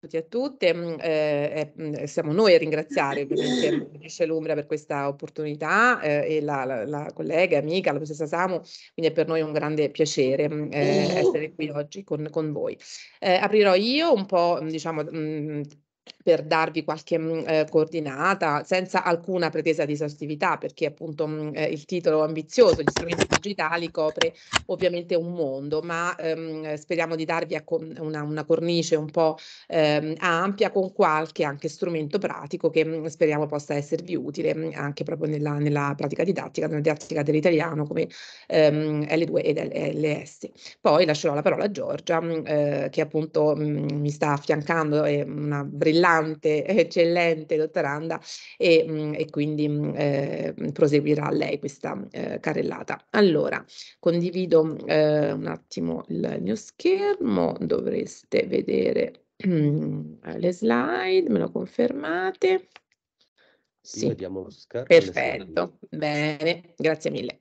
tutti e a tutte. Mm, eh, eh, siamo noi a ringraziare ovviamente Michelle Lumbra per questa opportunità eh, e la, la, la, collega, amica, la professoressa Samu, quindi è per noi un grande piacere mm, eh, essere qui oggi con, con voi. Eh, aprirò io un po', diciamo, mh, mm, per darvi qualche mh, eh, coordinata senza alcuna pretesa di esaustività perché appunto mh, eh, il titolo ambizioso, gli strumenti digitali copre ovviamente un mondo ma ehm, speriamo di darvi ecco, una, una, cornice un po' ehm, ampia con qualche anche strumento pratico che mh, speriamo possa esservi utile anche proprio nella, nella, pratica didattica, nella didattica dell'italiano come ehm, L2 ed LS. Poi lascerò la parola a Giorgia eh, che appunto mi sta affiancando, è una brillante brillante, eccellente dottoranda e, mh, mm, e quindi mm, eh, proseguirà lei questa eh, carrellata. Allora, condivido eh, un attimo il mio schermo, dovreste vedere le slide, me lo confermate? Sì, vediamo lo schermo. Perfetto, bene, grazie mille.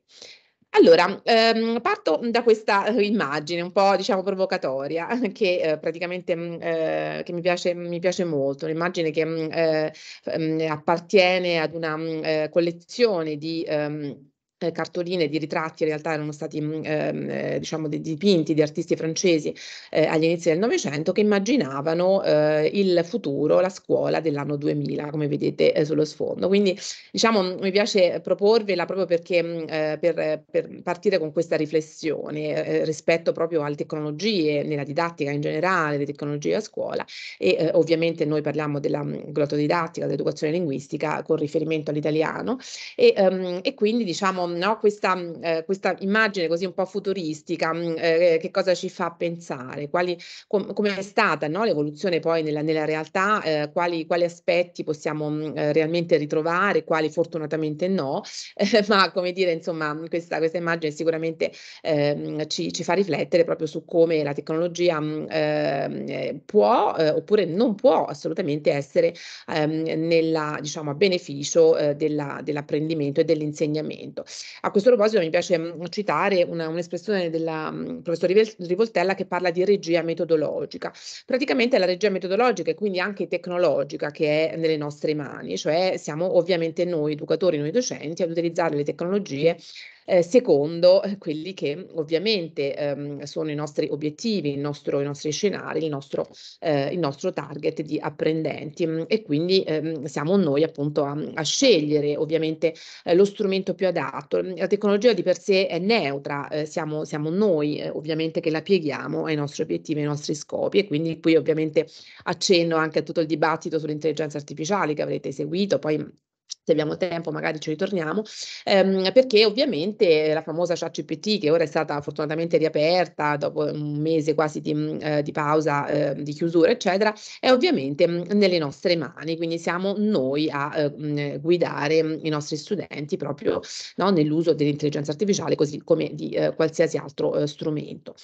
Allora, ehm, parto da questa eh, immagine un po', diciamo, provocatoria che eh, praticamente mm, eh, che mi piace, mi piace molto, un'immagine che mm, eh, mh, appartiene ad una mm, eh, collezione di ehm, eh, cartoline di ritratti in realtà erano stati mh, ehm, eh, diciamo dipinti di artisti francesi eh, agli inizi del Novecento che immaginavano eh, il futuro, la scuola dell'anno 2000 come vedete eh, sullo sfondo. Quindi diciamo mi piace proporvela proprio perché mh, eh, per, per, partire con questa riflessione rispetto proprio alle tecnologie nella didattica in generale, le tecnologie a scuola e ovviamente noi parliamo della glottodidattica, dell'educazione linguistica con riferimento all'italiano e, um, e quindi diciamo no, questa, eh, questa, immagine così un po' futuristica, mm, eh, che cosa ci fa pensare? Com, come è stata no, l'evoluzione poi nella, nella realtà? Eh, quali, quali, aspetti possiamo mm, eh, realmente ritrovare? Quali fortunatamente no? ma come dire, insomma, questa, questa immagine sicuramente ehm, ci, ci, fa riflettere proprio su come la tecnologia mm, ehm, eh, può eh, oppure non può assolutamente essere ehm, nella, diciamo, a beneficio della, dell'apprendimento e dell'insegnamento. A questo proposito mi piace mh, mm, citare una, un'espressione del mm, professor Rivoltella che parla di regia metodologica. Praticamente la regia metodologica e quindi anche tecnologica che è nelle nostre mani, cioè siamo ovviamente noi educatori, noi docenti ad utilizzare le tecnologie eh, secondo eh, quelli che ovviamente ehm, sono i nostri obiettivi, nostro, i nostri scenari, il nostro, eh, il nostro target di apprendenti mm, e quindi ehm, siamo noi appunto a, a scegliere ovviamente eh, lo strumento più adatto. La tecnologia di per sé è neutra, eh, siamo, siamo noi eh, ovviamente che la pieghiamo ai nostri obiettivi, ai nostri scopi e quindi qui ovviamente accenno anche a tutto il dibattito sull'intelligenza artificiale che avrete seguito, poi se abbiamo tempo magari ci ritorniamo, ehm, perché ovviamente la famosa ChatGPT che ora è stata fortunatamente riaperta dopo un mese quasi di, mm, eh, di pausa, eh, di chiusura, eccetera, è ovviamente mh, mm, nelle nostre mani, quindi siamo noi a eh, mh, guidare mh, i nostri studenti proprio no, nell'uso dell'intelligenza artificiale, così come di eh, qualsiasi altro eh, strumento.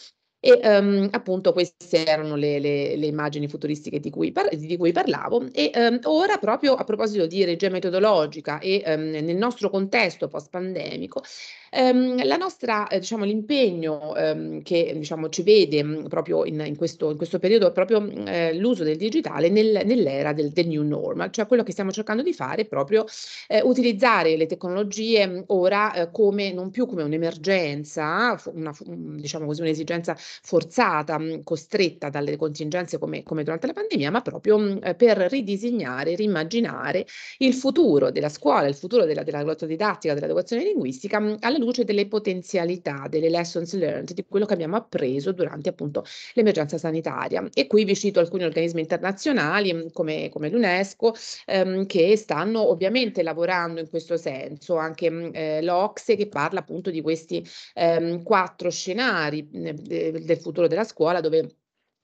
E um, appunto queste erano le, le, le immagini futuristiche di cui, par- di cui parlavo. E um, ora, proprio a proposito di regia metodologica e um, nel nostro contesto post-pandemico, Ehm, la nostra, eh, diciamo, l'impegno ehm, che diciamo, ci vede mm, proprio in, in, questo, in, questo, periodo è proprio mm, eh, l'uso del digitale nel, nell'era del, del, new normal, cioè quello che stiamo cercando di fare è proprio eh, utilizzare le tecnologie mh, mm, ora eh, come, non più come un'emergenza, una, diciamo così, un'esigenza forzata, costretta dalle contingenze come, come, durante la pandemia, ma proprio per ridisegnare, rimmaginare il futuro della scuola, il futuro della, della glottodidattica, dell'educazione linguistica alla luce delle potenzialità, delle lessons learned, di quello che abbiamo appreso durante appunto l'emergenza sanitaria. E qui vi cito alcuni organismi internazionali mm, come, come l'UNESCO ehm, che stanno ovviamente lavorando in questo senso, anche mm, eh, l'Ocse che parla appunto di questi ehm, quattro scenari mm, del futuro della scuola dove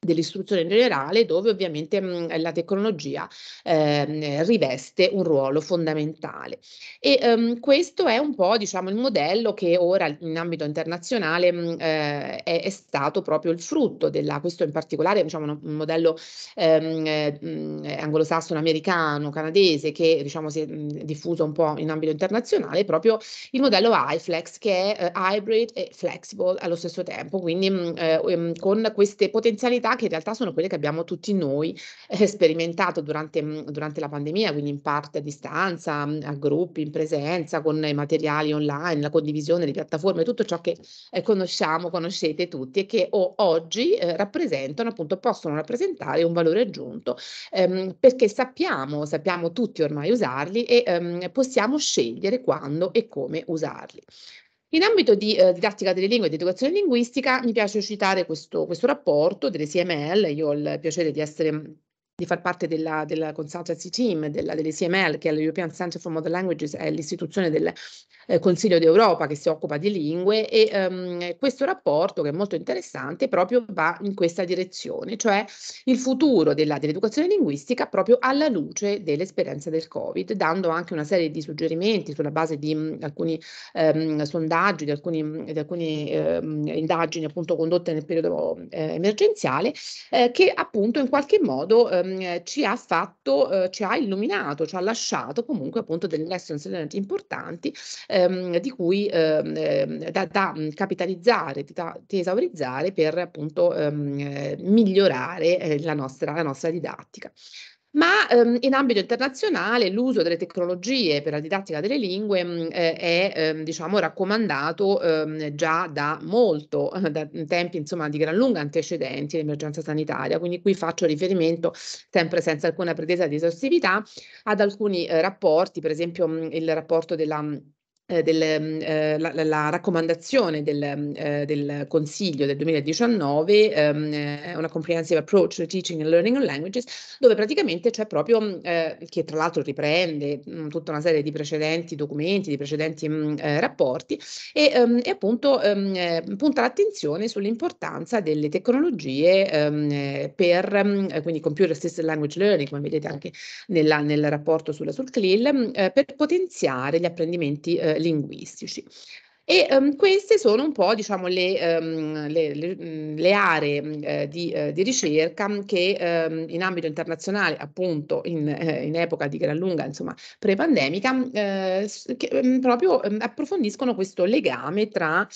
dell'istruzione in generale, dove ovviamente mh, la tecnologia eh, riveste un ruolo fondamentale. E um, questo è un po', diciamo, il modello che ora in ambito internazionale mh, eh, è, è, stato proprio il frutto della, questo in particolare, diciamo, un modello ehm, eh, anglosassone americano, canadese, che diciamo si è diffuso un po' in ambito internazionale, proprio il modello iFlex, che è eh, hybrid e flexible allo stesso tempo, quindi eh, ehm, con queste potenzialità che in realtà sono quelle che abbiamo tutti noi eh, sperimentato durante, mm, durante, la pandemia, quindi in parte a distanza, mm, a gruppi, in presenza, con i materiali online, la condivisione di piattaforme, tutto ciò che eh, conosciamo, conoscete tutti e che o, oggi eh, rappresentano, appunto, possono rappresentare un valore aggiunto ehm, perché sappiamo, sappiamo tutti ormai usarli e ehm, possiamo scegliere quando e come usarli. In ambito di eh, didattica delle lingue e di educazione linguistica mi piace citare questo, questo rapporto delle CML, io ho il piacere di essere di far parte della, della consultancy team della, delle CML, che è l'European Center for Modern Languages, è l'istituzione del eh, Consiglio d'Europa che si occupa di lingue e um, questo rapporto che è molto interessante proprio va in questa direzione, cioè il futuro della, dell'educazione linguistica proprio alla luce dell'esperienza del Covid, dando anche una serie di suggerimenti sulla base di mh, alcuni um, sondaggi, di alcune um, indagini appunto condotte nel periodo eh, emergenziale, eh, che appunto in qualche modo ci ha fatto, eh, ci ha illuminato, ci ha lasciato comunque appunto delle lessons learned importanti ehm, di cui ehm, ehm da, da, capitalizzare, da, da esaurizzare per appunto ehm, migliorare eh, la, nostra, la nostra didattica. Ma ehm, in ambito internazionale l'uso delle tecnologie per la didattica delle lingue mh, eh, è ehm, diciamo raccomandato ehm, già da molto, da tempi insomma di gran lunga antecedenti all'emergenza sanitaria, quindi qui faccio riferimento sempre senza alcuna pretesa di esaustività ad alcuni eh, rapporti, per esempio mh, il rapporto della eh, del, eh, la, la, raccomandazione del, mm, eh, del, Consiglio del 2019, ehm, una comprehensive approach to teaching and learning of languages, dove praticamente c'è proprio, mm, eh, che tra l'altro riprende mh, mm, tutta una serie di precedenti documenti, di precedenti mh, eh, rapporti e, um, e appunto um, punta l'attenzione sull'importanza delle tecnologie um, per, quindi computer assisted language learning, come vedete anche nella, nel rapporto sulla, sul CLIL, per potenziare gli apprendimenti linguistici. E um, queste sono un po' diciamo, le, um, le, le, mm, le aree eh, di, eh, di, ricerca che um, in ambito internazionale, appunto in, eh, in, epoca di gran lunga, insomma, pre-pandemica, che proprio approfondiscono questo legame tra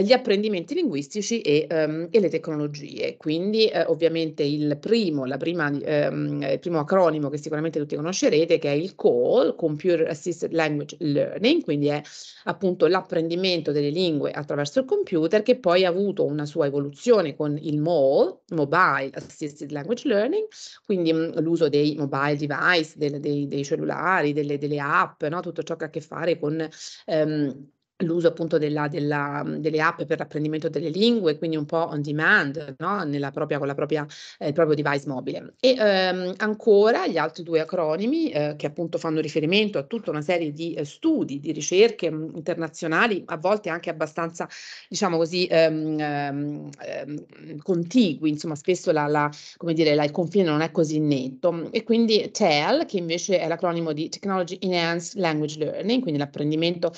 gli apprendimenti linguistici e, e le tecnologie. Quindi ovviamente il primo, prima, il primo acronimo che sicuramente tutti conoscerete, che è il CALL, Computer Assisted Language Learning, quindi è appunto l'apprendimento apprendimento delle lingue attraverso il computer che poi ha avuto una sua evoluzione con il MAL, Mobile Assisted Language Learning, quindi mh, l'uso dei mobile device, del, dei, dei, cellulari, delle, delle app, no? tutto ciò che ha a che fare con... Um, l'uso appunto della, della, delle app per l'apprendimento delle lingue, quindi un po' on demand, no? Propria, con propria, eh, il proprio device mobile. E ehm, ancora gli altri due acronimi eh, che appunto fanno riferimento a tutta una serie di eh, studi, di ricerche mh, mm, internazionali, a volte anche abbastanza, diciamo così, ehm, ehm, ehm, contigui, insomma spesso la, la, dire, la, il confine non è così netto. E quindi TEL, che invece è l'acronimo di Technology Enhanced Language Learning, quindi l'apprendimento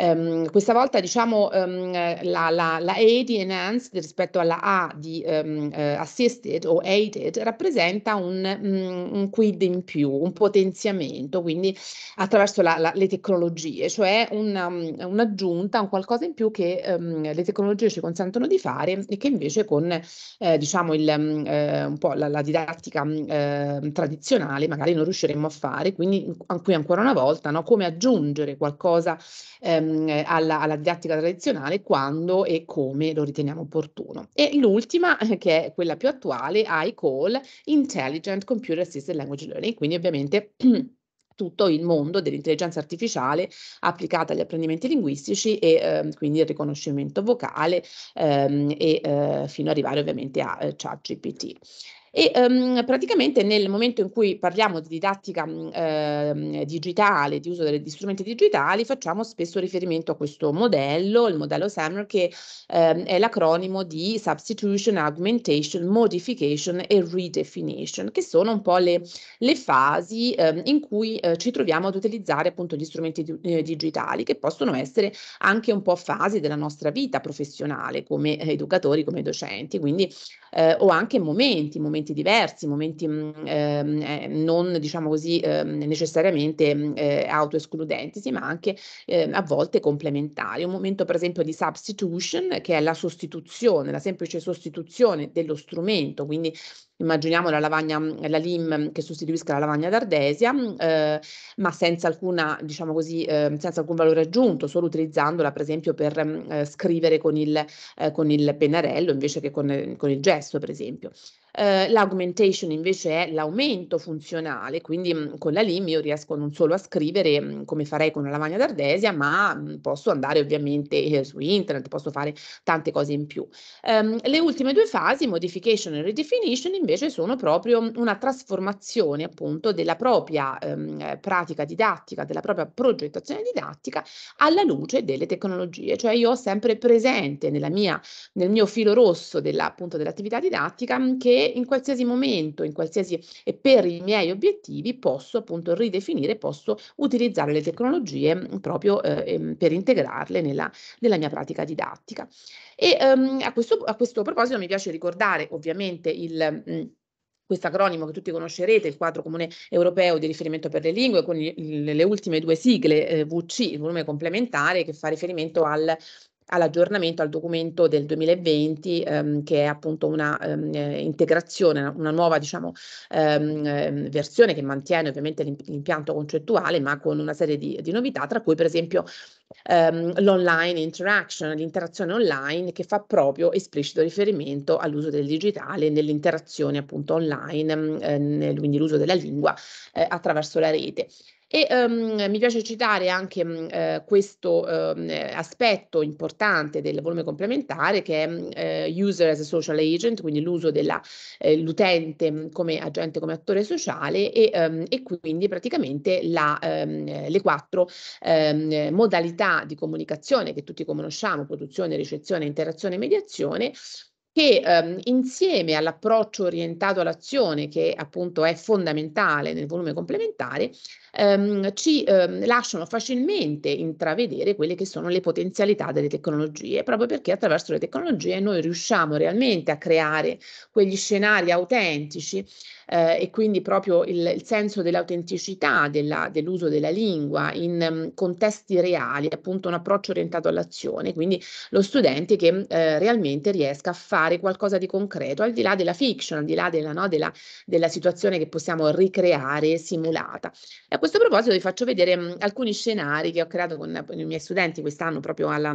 Um, questa volta diciamo um, la, la, la, A di enhanced rispetto alla A di um, uh, assisted o aided rappresenta un, um, un, quid in più, un potenziamento, quindi attraverso la, le tecnologie, cioè una, un'aggiunta, un qualcosa in più che le tecnologie ci consentono di fare e che invece con eh, diciamo il, eh, un po' la, didattica eh, tradizionale magari non riusciremmo a fare, quindi qui ancora una volta no, come aggiungere qualcosa ehm, ehm, alla, alla, didattica tradizionale quando e come lo riteniamo opportuno. E l'ultima, che è quella più attuale, I call Intelligent Computer Assisted Language Learning, quindi ovviamente tutto il mondo dell'intelligenza artificiale applicata agli apprendimenti linguistici e eh, quindi il riconoscimento vocale ehm, e eh, fino ad arrivare ovviamente a eh, ChatGPT. E um, praticamente nel momento in cui parliamo di didattica uh, digitale, di uso degli strumenti digitali, facciamo spesso riferimento a questo modello, il modello SAMR, che uh, è l'acronimo di Substitution, Augmentation, Modification e Redefinition, che sono un po' le, le fasi uh, in cui eh, ci troviamo ad utilizzare appunto gli strumenti di, eh, digitali, che possono essere anche un po' fasi della nostra vita professionale come educatori, come docenti. Quindi eh, o anche momenti, momenti diversi, momenti mm, ehm, eh, non diciamo così eh, necessariamente mm, eh, autoescludenti, ma anche eh, a volte complementari. Un momento per esempio di substitution che è la sostituzione, la semplice sostituzione dello strumento, quindi immaginiamo la lavagna, la LIM che sostituisca la lavagna d'ardesia, eh, ma senza alcuna, diciamo così, eh, senza alcun valore aggiunto, solo utilizzandola per esempio per eh, scrivere con il, eh, con il pennarello invece che con, con il gesto, per esempio. Uh, l'augmentation invece è l'aumento funzionale, quindi mh, mm, con la LIM io riesco non solo a scrivere mh, mm, come farei con una lavagna d'ardesia, ma mh, mm, posso andare ovviamente eh, su internet, posso fare tante cose in più. Um, le ultime due fasi, modification e redefinition, invece sono proprio una trasformazione appunto della propria um, pratica didattica, della propria progettazione didattica alla luce delle tecnologie, cioè io ho sempre presente mia, nel mio filo rosso della, appunto, dell'attività didattica che in qualsiasi momento, in qualsiasi e per i miei obiettivi posso appunto ridefinire, posso utilizzare le tecnologie mhmm, proprio eh, ehm, per integrarle nella, nella mia pratica didattica. E um, a, questo, a questo proposito mi piace ricordare ovviamente il... Mhmm, questo acronimo che tutti conoscerete, il quadro comune europeo di riferimento per le lingue, con le ultime due sigle eh, VC, il volume complementare, che fa riferimento al all'aggiornamento al documento del 2020 ehm, che è appunto una ehm, integrazione, una nuova diciamo ehm, ehm versione che mantiene ovviamente l'impianto concettuale ma con una serie di, di novità tra cui per esempio ehm, l'online interaction, l'interazione online che fa proprio esplicito riferimento all'uso del digitale nell'interazione appunto online, eh, nel, quindi l'uso della lingua eh, attraverso la rete. E um, mi piace citare anche um, questo um, aspetto importante del volume complementare che è eh, user as a social agent, quindi l'uso dell'utente eh, come agente, come attore sociale e, e quindi praticamente la, le quattro modalità di comunicazione che tutti conosciamo, produzione, ricezione, interazione mediazione, che ehm, insieme all'approccio orientato all'azione, che appunto è fondamentale nel volume complementare, ehm, ci ehm, lasciano facilmente intravedere quelle che sono le potenzialità delle tecnologie, proprio perché attraverso le tecnologie noi riusciamo realmente a creare quegli scenari autentici eh, e quindi proprio il, il senso dell'autenticità della, dell'uso della lingua in um, contesti reali, appunto un approccio orientato all'azione, quindi lo studente che eh, realmente riesca a fare qualcosa di concreto, al di là della fiction, al di là della, no, della, della situazione che possiamo ricreare simulata. E questo proposito vi faccio vedere mh, alcuni scenari che ho creato con, con i miei studenti quest'anno proprio alla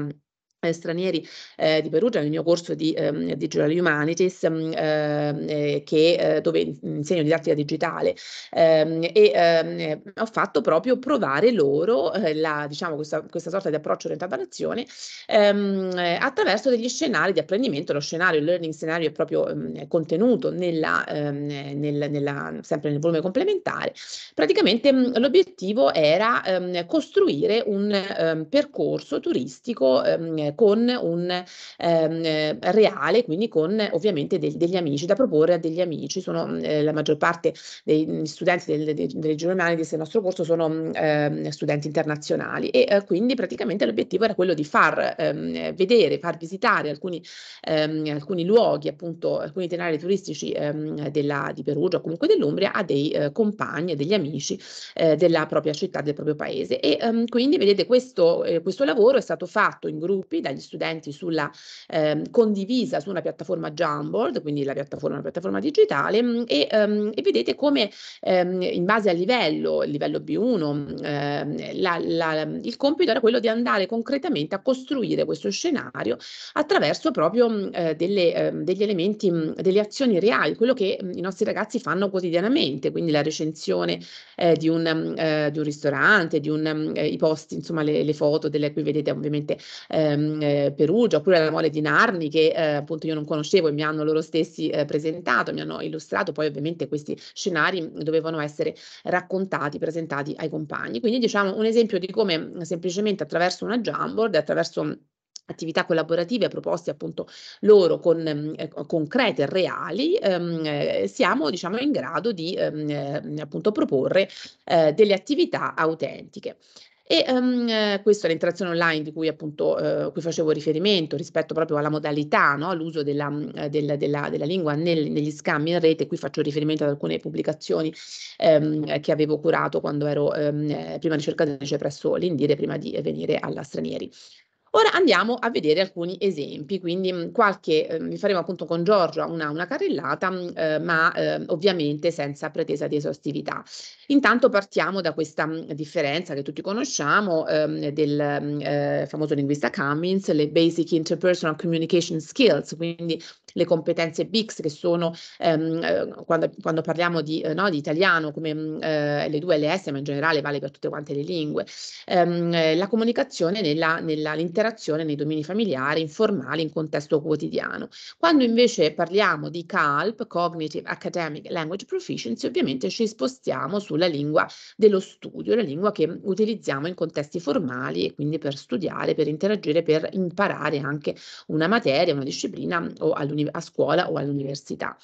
stranieri eh, di Perugia nel mio corso di um, Digital Humanities um, eh, che, eh, dove insegno didattica digitale. Ehm, e ehm, ho fatto proprio provare loro eh, la, diciamo, questa, questa sorta di approccio orientato all'azione ehm, attraverso degli scenari di apprendimento. Lo scenario, il learning scenario è proprio contenuto nella, nel, nella, sempre nel volume complementare. Praticamente l'obiettivo era costruire un percorso turistico con un ehm, reale, quindi con ovviamente del, degli amici, da proporre a degli amici. Sono eh, la maggior parte dei studenti del, del, delle Humanities del nostro corso sono eh, studenti internazionali e eh, quindi praticamente l'obiettivo era quello di far ehm, vedere, far visitare alcuni, ehm, alcuni luoghi, appunto alcuni itinerari turistici ehm, della, di Perugia o comunque dell'Umbria a dei eh, compagni, degli amici eh, della propria città, del proprio paese. E ehm, quindi vedete questo, eh, questo lavoro è stato fatto in gruppi dagli studenti sulla ehm, condivisa su una piattaforma Jamboard, quindi la piattaforma, una piattaforma digitale, mm, e, um, e vedete come um, in base al livello, il livello B1, um, la, la, il compito era quello di andare concretamente a costruire questo scenario attraverso proprio uh, delle, uh, degli elementi, delle azioni reali, quello che i nostri ragazzi fanno quotidianamente, quindi la recensione uh, di, un, di, un, ristorante, di un, i posti, insomma le, le foto delle cui vedete ovviamente ehm, eh, Perugia, oppure la mole di Narni che eh, appunto io non conoscevo e mi hanno loro stessi eh, presentato, mi hanno illustrato, poi ovviamente questi scenari dovevano essere raccontati, presentati ai compagni. Quindi diciamo un esempio di come semplicemente attraverso una Jamboard, attraverso attività collaborative proposte appunto loro con eh, concrete e reali ehm, eh, siamo diciamo in grado di ehm, eh, appunto proporre eh, delle attività autentiche E um, questa è l'interazione online di cui appunto uh, cui facevo riferimento rispetto proprio alla modalità, no? l'uso della, uh, della, della, della lingua nel, negli scambi in rete. Qui faccio riferimento ad alcune pubblicazioni um, che avevo curato quando ero um, prima ricercatrice presso l'Indire, prima di venire alla Stranieri. Ora andiamo a vedere alcuni esempi, quindi mh, qualche, eh, faremo appunto con Giorgia una, una carrellata, mh, eh, ma eh, ovviamente senza pretesa di esaustività. Intanto partiamo da questa mh, differenza che tutti conosciamo ehm, del eh, famoso linguista Cummins, le Basic Interpersonal Communication Skills, quindi le competenze BICS che sono ehm, eh, quando, quando, parliamo di, eh, no, di italiano come eh, le due LS, ma in generale vale per tutte quante le lingue, ehm, la comunicazione nella, nella, l'interazione nei domini familiari, informali, in contesto quotidiano. Quando invece parliamo di CALP, Cognitive Academic Language Proficiency, ovviamente ci spostiamo sulla lingua dello studio, la lingua che utilizziamo in contesti formali e quindi per studiare, per interagire, per imparare anche una materia, una disciplina o all'università a scuola o all'università.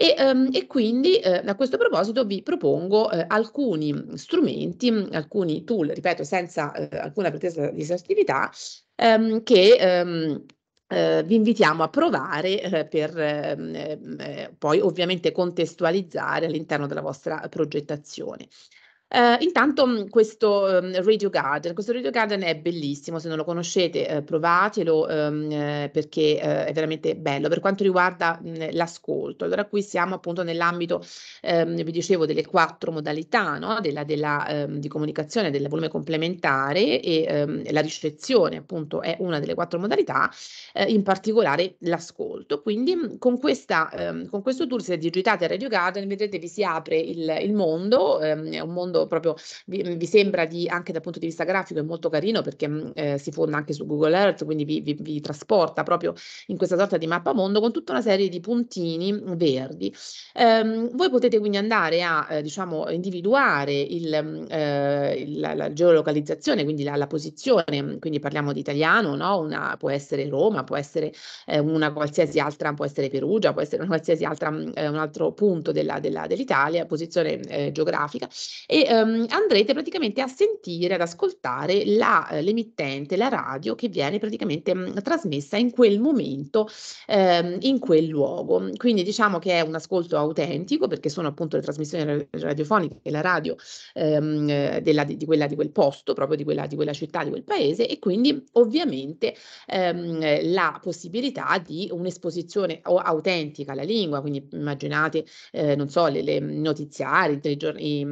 E, um, e, quindi eh, a questo proposito vi propongo eh, alcuni strumenti, alcuni tool, ripeto, senza eh, alcuna pretesa di esaustività, ehm, che ehm, eh, vi invitiamo a provare eh, per ehm, eh, poi ovviamente contestualizzare all'interno della vostra progettazione. Uh, intanto questo um, Radio Garden, questo Radio Garden è bellissimo, se non lo conoscete uh, provatelo um, uh, perché è veramente bello. Per quanto riguarda mh, l'ascolto, allora qui siamo appunto nell'ambito, um, vi dicevo, delle quattro modalità no? della, della, di comunicazione del volume complementare e la ricezione appunto è una delle quattro modalità, in particolare l'ascolto. Quindi con, questa, con questo tool se digitate Radio Garden vedrete vi si apre il, il mondo, è un mondo mondo proprio vi, vi, sembra di, anche dal punto di vista grafico è molto carino perché mm, eh, si fonda anche su Google Earth, quindi vi, vi, vi, trasporta proprio in questa sorta di mappa mondo con tutta una serie di puntini verdi. Um, voi potete quindi andare a eh, diciamo individuare il, mm, eh, la, la, geolocalizzazione, quindi la, la, posizione, quindi parliamo di italiano, no? una, può essere Roma, può essere eh, una qualsiasi altra, può essere Perugia, può essere una qualsiasi altra, mm, eh, un altro punto della, della, dell'Italia, posizione eh, geografica e ehm, andrete praticamente a sentire, ad ascoltare la, eh, l'emittente, la radio che viene praticamente mh, mm, trasmessa in quel momento, ehm, in quel luogo. Quindi diciamo che è un ascolto autentico perché sono appunto le trasmissioni radiofoniche e la radio ehm, della, di, di, quella, di quel posto, proprio di quella, di quella città, di quel paese e quindi ovviamente ehm, la possibilità di un'esposizione autentica alla lingua, quindi immaginate, eh, non so, le, le notiziari, i, i,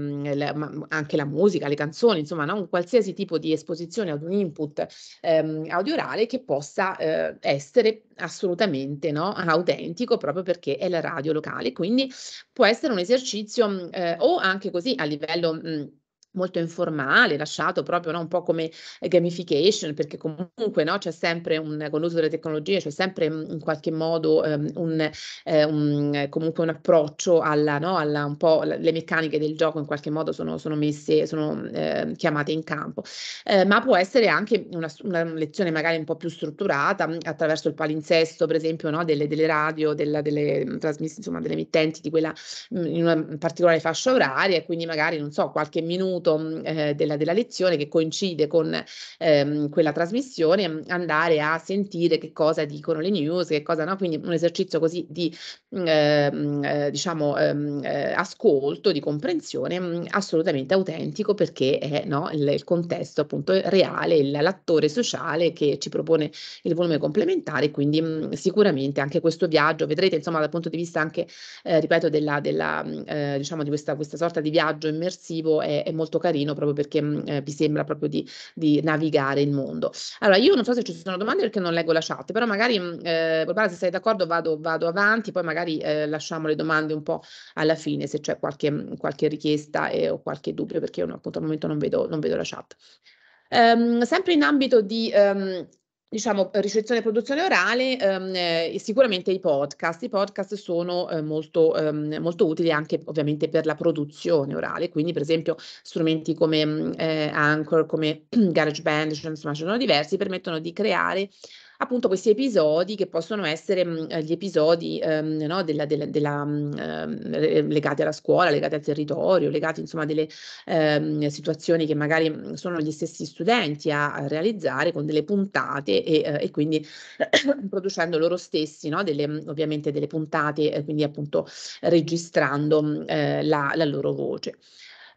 anche la musica, le canzoni, insomma, no? un qualsiasi tipo di esposizione ad un input ehm, audiorale che possa eh, essere assolutamente no? autentico proprio perché è la radio locale. Quindi può essere un esercizio eh, o anche così a livello... Mh, molto informale, lasciato proprio no, un po' come gamification, perché comunque no, c'è sempre un, con l'uso delle tecnologie, c'è sempre mm, in qualche modo um, un, eh, un, comunque un approccio alla, no, alla un po' le meccaniche del gioco in qualche modo sono, sono messe, sono eh, chiamate in campo, eh, ma può essere anche una, una, lezione magari un po' più strutturata mm, attraverso il palinsesto, per esempio, delle, delle radio, della, delle trasmissioni, insomma, delle emittenti di quella mm, in una particolare fascia oraria, e quindi magari, non so, qualche minuto minuto eh, della, della, lezione che coincide con ehm, quella trasmissione, andare a sentire che cosa dicono le news, che cosa no, quindi un esercizio così di ehm, eh, diciamo ehm, eh, ascolto, di comprensione assolutamente autentico perché è no, il, il, contesto appunto reale, il, l'attore sociale che ci propone il volume complementare, quindi sicuramente anche questo viaggio, vedrete insomma dal punto di vista anche, eh, ripeto, della, della eh, diciamo di questa, questa sorta di viaggio immersivo è, è molto molto carino proprio perché mh, mm, eh, vi sembra proprio di, di, navigare il mondo. Allora, io non so se ci sono domande perché non leggo la chat, però magari, mh, mm, eh, Barbara, se sei d'accordo vado, vado avanti, poi magari eh, lasciamo le domande un po' alla fine se c'è qualche, mm, qualche richiesta e, o qualche dubbio, perché io appunto al momento non vedo, non vedo la chat. Um, sempre in ambito di... Um, diciamo, ricezione e produzione orale, ehm, eh, sicuramente i podcast. I podcast sono eh, molto, ehm, molto utili anche ovviamente per la produzione orale, quindi per esempio strumenti come mm, eh, Anchor, come GarageBand, cioè, insomma ce sono diversi, permettono di creare appunto questi episodi che possono essere mh, gli episodi ehm, no, della, della, della, mh, legati alla scuola, legati al territorio, legati insomma a delle ehm, situazioni che magari sono gli stessi studenti a, realizzare con delle puntate e, eh, e quindi producendo loro stessi no, delle, ovviamente delle puntate, eh, quindi appunto registrando eh, la, la loro voce.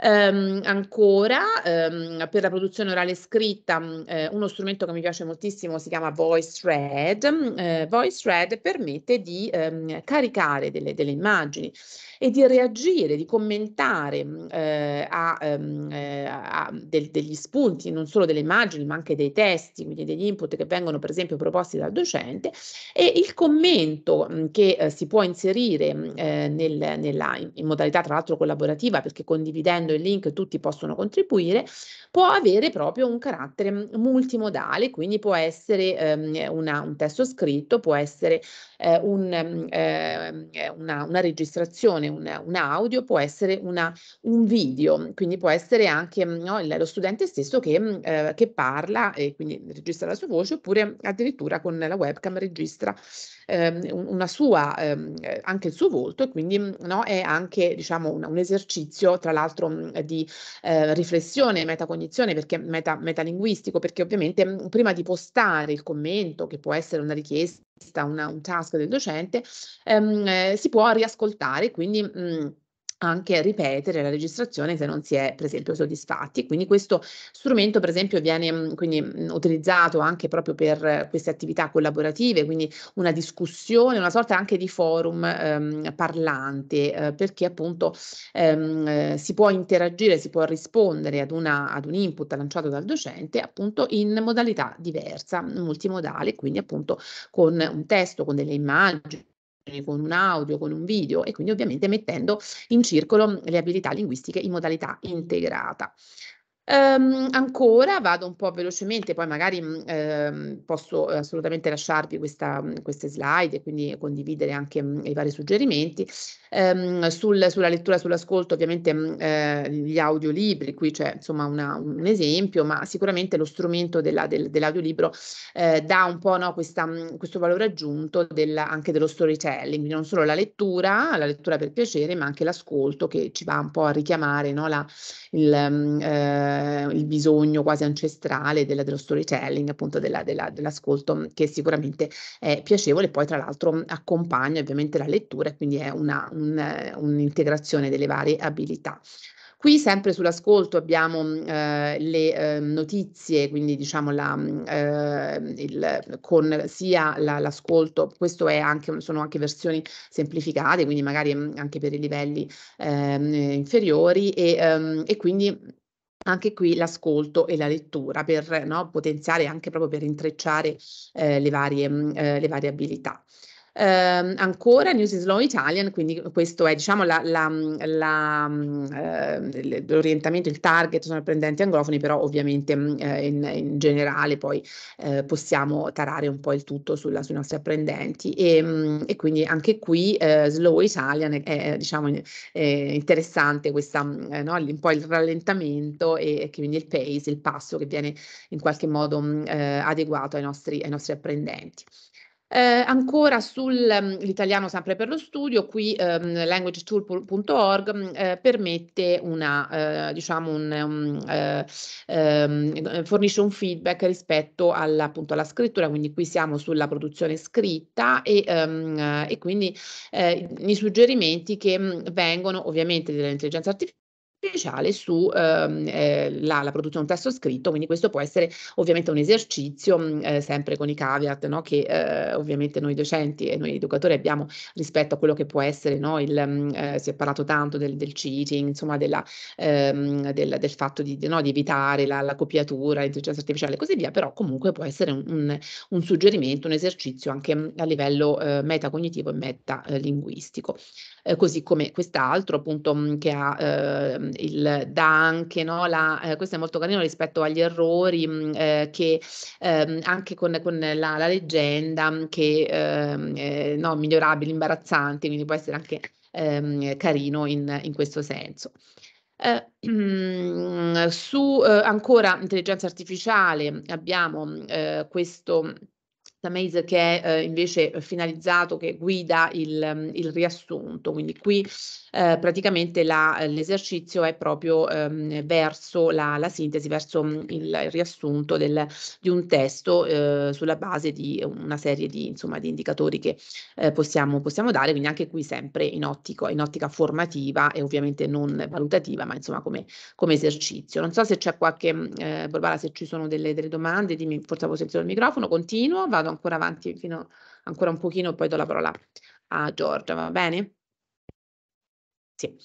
Ehm, ancora, ehm, per la produzione orale scritta, mhmm, eh, uno strumento che mi piace moltissimo si chiama VoiceThread. Eh, VoiceThread permette di ehm, caricare delle, delle immagini e di reagire, di commentare mhmm, eh, a, ehm, eh, a del, degli spunti, non solo delle immagini, ma anche dei testi, quindi degli input che vengono per esempio proposti dal docente e il commento mh, che eh, si può inserire eh, nel, nella, in, in modalità tra l'altro collaborativa perché condividendo scrivendo il link tutti possono contribuire, può avere proprio un carattere multimodale, quindi può essere ehm, una, un testo scritto, può essere eh, un, eh, una, una, registrazione, un, un, audio, può essere una, un video, quindi può essere anche no, lo studente stesso che, eh, che parla e quindi registra la sua voce oppure addirittura con la webcam registra ehm, una sua, ehm, anche il suo volto e quindi no, è anche diciamo un, un esercizio tra l'altro di eh, riflessione, metacognizione, perché meta, metalinguistico, perché ovviamente prima di postare il commento, che può essere una richiesta, una, un task del docente, ehm, eh, si può riascoltare, quindi mh, anche ripetere la registrazione se non si è per esempio soddisfatti. Quindi questo strumento per esempio viene mhmm, quindi, mh, mhmm, utilizzato anche proprio per queste attività collaborative, quindi una discussione, una sorta anche di forum ehm, parlante, eh, perché appunto ehm, si può interagire, si può rispondere ad, una, ad un input lanciato dal docente appunto in modalità diversa, multimodale, quindi appunto con un testo, con delle immagini con un audio, con un video e quindi ovviamente mettendo in circolo le abilità linguistiche in modalità integrata. Ehm, ancora vado un po' velocemente, poi magari mh, ehm, posso assolutamente lasciarvi questa, queste slide e quindi condividere anche mh, i vari suggerimenti. Ehm, sul, sulla lettura, sull'ascolto, ovviamente mh, eh, gli audiolibri, qui c'è insomma una, un esempio, ma sicuramente lo strumento della, del, dell'audiolibro eh, dà un po' no, questa, questo valore aggiunto del, anche dello storytelling, quindi non solo la lettura, la lettura per piacere, ma anche l'ascolto che ci va un po' a richiamare no, la, il, eh, eh, il bisogno quasi ancestrale della, dello storytelling, appunto della, della, dell'ascolto, che sicuramente è piacevole, poi tra l'altro accompagna ovviamente la lettura e quindi è una, un, un'integrazione delle varie abilità. Qui sempre sull'ascolto abbiamo eh, le eh, notizie, quindi diciamo la, eh, il, con sia la, l'ascolto, questo anche, sono anche versioni semplificate, quindi magari anche per i livelli ehm, inferiori e, ehm, e quindi anche qui l'ascolto e la lettura per no, potenziare anche proprio per intrecciare eh, le, varie, mh, eh, le varie abilità. Eh, ancora News in Slow Italian, quindi questo è diciamo la, la, la, eh, l'orientamento, il target sono apprendenti anglofoni, però ovviamente eh, in, in, generale poi eh, possiamo tarare un po' il tutto sulla, sui nostri apprendenti e, e quindi anche qui eh, Slow Italian è, è diciamo è interessante questa, eh, no, un po' il rallentamento e, quindi il pace, il passo che viene in qualche modo adeguato ai nostri, ai nostri apprendenti. Eh, ancora sull'italiano mm, sempre per lo studio, qui ehm, languagetool.org mm, eh, permette una, eh, diciamo un, um, eh, ehm, fornisce un feedback rispetto alla, appunto, alla scrittura, quindi qui siamo sulla produzione scritta e, ehm, e quindi eh, i suggerimenti che mm, vengono ovviamente dall'intelligenza artificiale speciale su ehm, eh, la, la, produzione di un testo scritto, quindi questo può essere ovviamente un esercizio, mm, eh, sempre con i caveat no, che eh, ovviamente noi docenti e noi educatori abbiamo rispetto a quello che può essere, no, il, mm, eh, si è parlato tanto del, del cheating, insomma della, ehm, del, del, fatto di, no, di evitare la, la, copiatura, l'intelligenza artificiale e così via, però comunque può essere un, un, un suggerimento, un esercizio anche mm, a livello eh, metacognitivo e metalinguistico, eh, così come quest'altro appunto che ha ehm, il, dà anche, no, la, eh, questo è molto carino rispetto agli errori mh, eh, che ehm, anche con, con la, la, leggenda che ehm, eh, no, migliorabili, imbarazzanti, quindi può essere anche ehm, carino in, in questo senso. Eh, su eh, ancora intelligenza artificiale abbiamo eh, questo Maze che è eh, invece finalizzato, che guida il, il riassunto, quindi qui eh, praticamente l'esercizio è proprio ehm, verso la, la, sintesi, verso il, il riassunto del, di un testo eh, sulla base di una serie di, insomma, di indicatori che eh, possiamo, possiamo, dare, quindi anche qui sempre in, ottico, in ottica formativa e ovviamente non valutativa, ma insomma come, come esercizio. Non so se c'è qualche, eh, Barbara, se ci sono delle, delle domande, dimmi, forse avevo sentito il microfono, continuo, vado vado ancora avanti fino ancora un pochino, poi do la parola a Giorgia, va bene? Sì.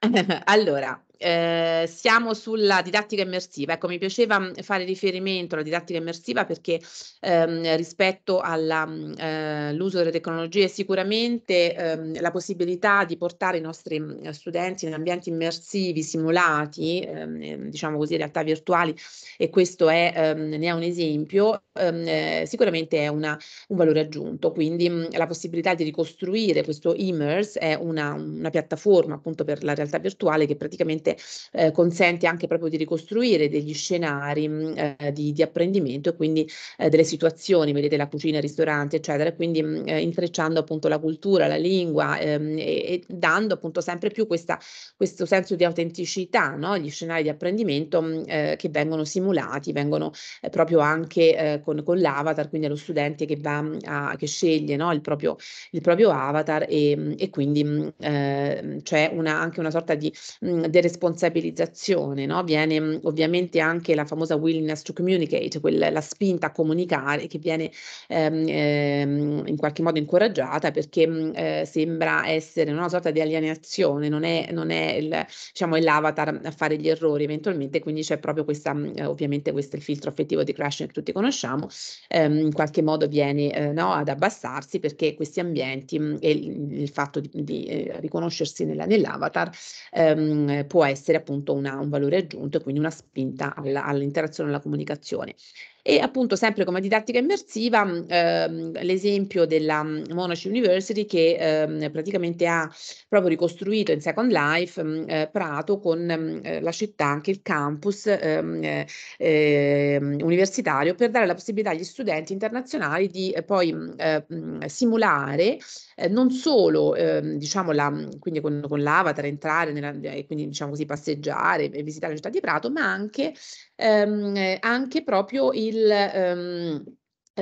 allora, eh, siamo sulla didattica immersiva. Ecco, mi piaceva mm, fare riferimento alla didattica immersiva perché ehm, rispetto all'uso eh, delle tecnologie sicuramente ehm, la possibilità di portare i nostri mm, studenti in ambienti immersivi, simulati, ehm, diciamo così, realtà virtuali, e questo è, ehm, ne è un esempio, ehm, eh, sicuramente è una, un valore aggiunto. Quindi mh, mm, la possibilità di ricostruire questo Immerse è una, una piattaforma appunto per la realtà virtuale che praticamente eh, consente anche proprio di ricostruire degli scenari mh, eh, di, di, apprendimento e quindi eh, delle situazioni, vedete la cucina, il ristorante, eccetera, quindi mh, eh, intrecciando appunto la cultura, la lingua ehm, e, e, dando appunto sempre più questa, questo senso di autenticità, no? gli scenari di apprendimento mh, eh, che vengono simulati, vengono eh, proprio anche con, con l'avatar, quindi lo studente che va a, che sceglie no? il, proprio, il proprio avatar e, e quindi c'è una, anche una sorta di mh, responsabilizzazione, no? viene mh, ovviamente anche la famosa willingness to communicate, quella, la spinta a comunicare che viene ehm, ehm, in qualche modo incoraggiata perché mh, eh, sembra essere una sorta di alienazione, non è, non è il, diciamo, l'avatar a fare gli errori eventualmente, quindi c'è proprio questa, mh, ovviamente questo è il filtro affettivo di Crash che tutti conosciamo, ehm, in qualche modo viene eh, no, ad abbassarsi perché questi ambienti e il, il fatto di, di eh, riconoscersi nella, nell'avatar ehm, può essere appunto una, un valore aggiunto e quindi una spinta alla, all'interazione alla comunicazione. E appunto sempre come didattica immersiva ehm, l'esempio della Monash University che ehm, praticamente ha proprio ricostruito in Second Life eh, Prato con eh, la città, anche il campus ehm, eh, ehm, universitario per dare la possibilità agli studenti internazionali di eh, poi eh, simulare eh, non solo ehm, diciamo la, quindi con, con l'avatar entrare nella, e quindi diciamo così passeggiare e visitare la città di Prato ma anche, ehm, anche proprio il ehm,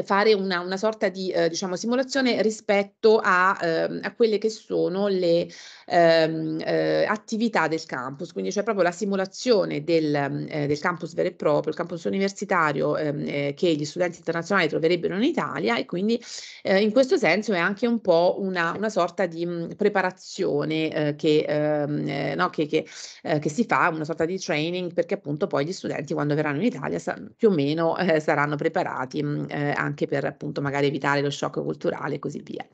fare una, una sorta di eh, diciamo, simulazione rispetto a, ehm, a, quelle che sono le ehm, eh, attività del campus, quindi c'è proprio la simulazione del, eh, del campus vero e proprio, il campus universitario ehm, eh, che gli studenti internazionali troverebbero in Italia e quindi eh, in questo senso è anche un po' una, una sorta di mh, preparazione eh, che, ehm, no, che, che, che, si fa, una sorta di training perché appunto poi gli studenti quando verranno in Italia più o meno saranno preparati mh, anche per appunto magari evitare lo shock culturale e così via.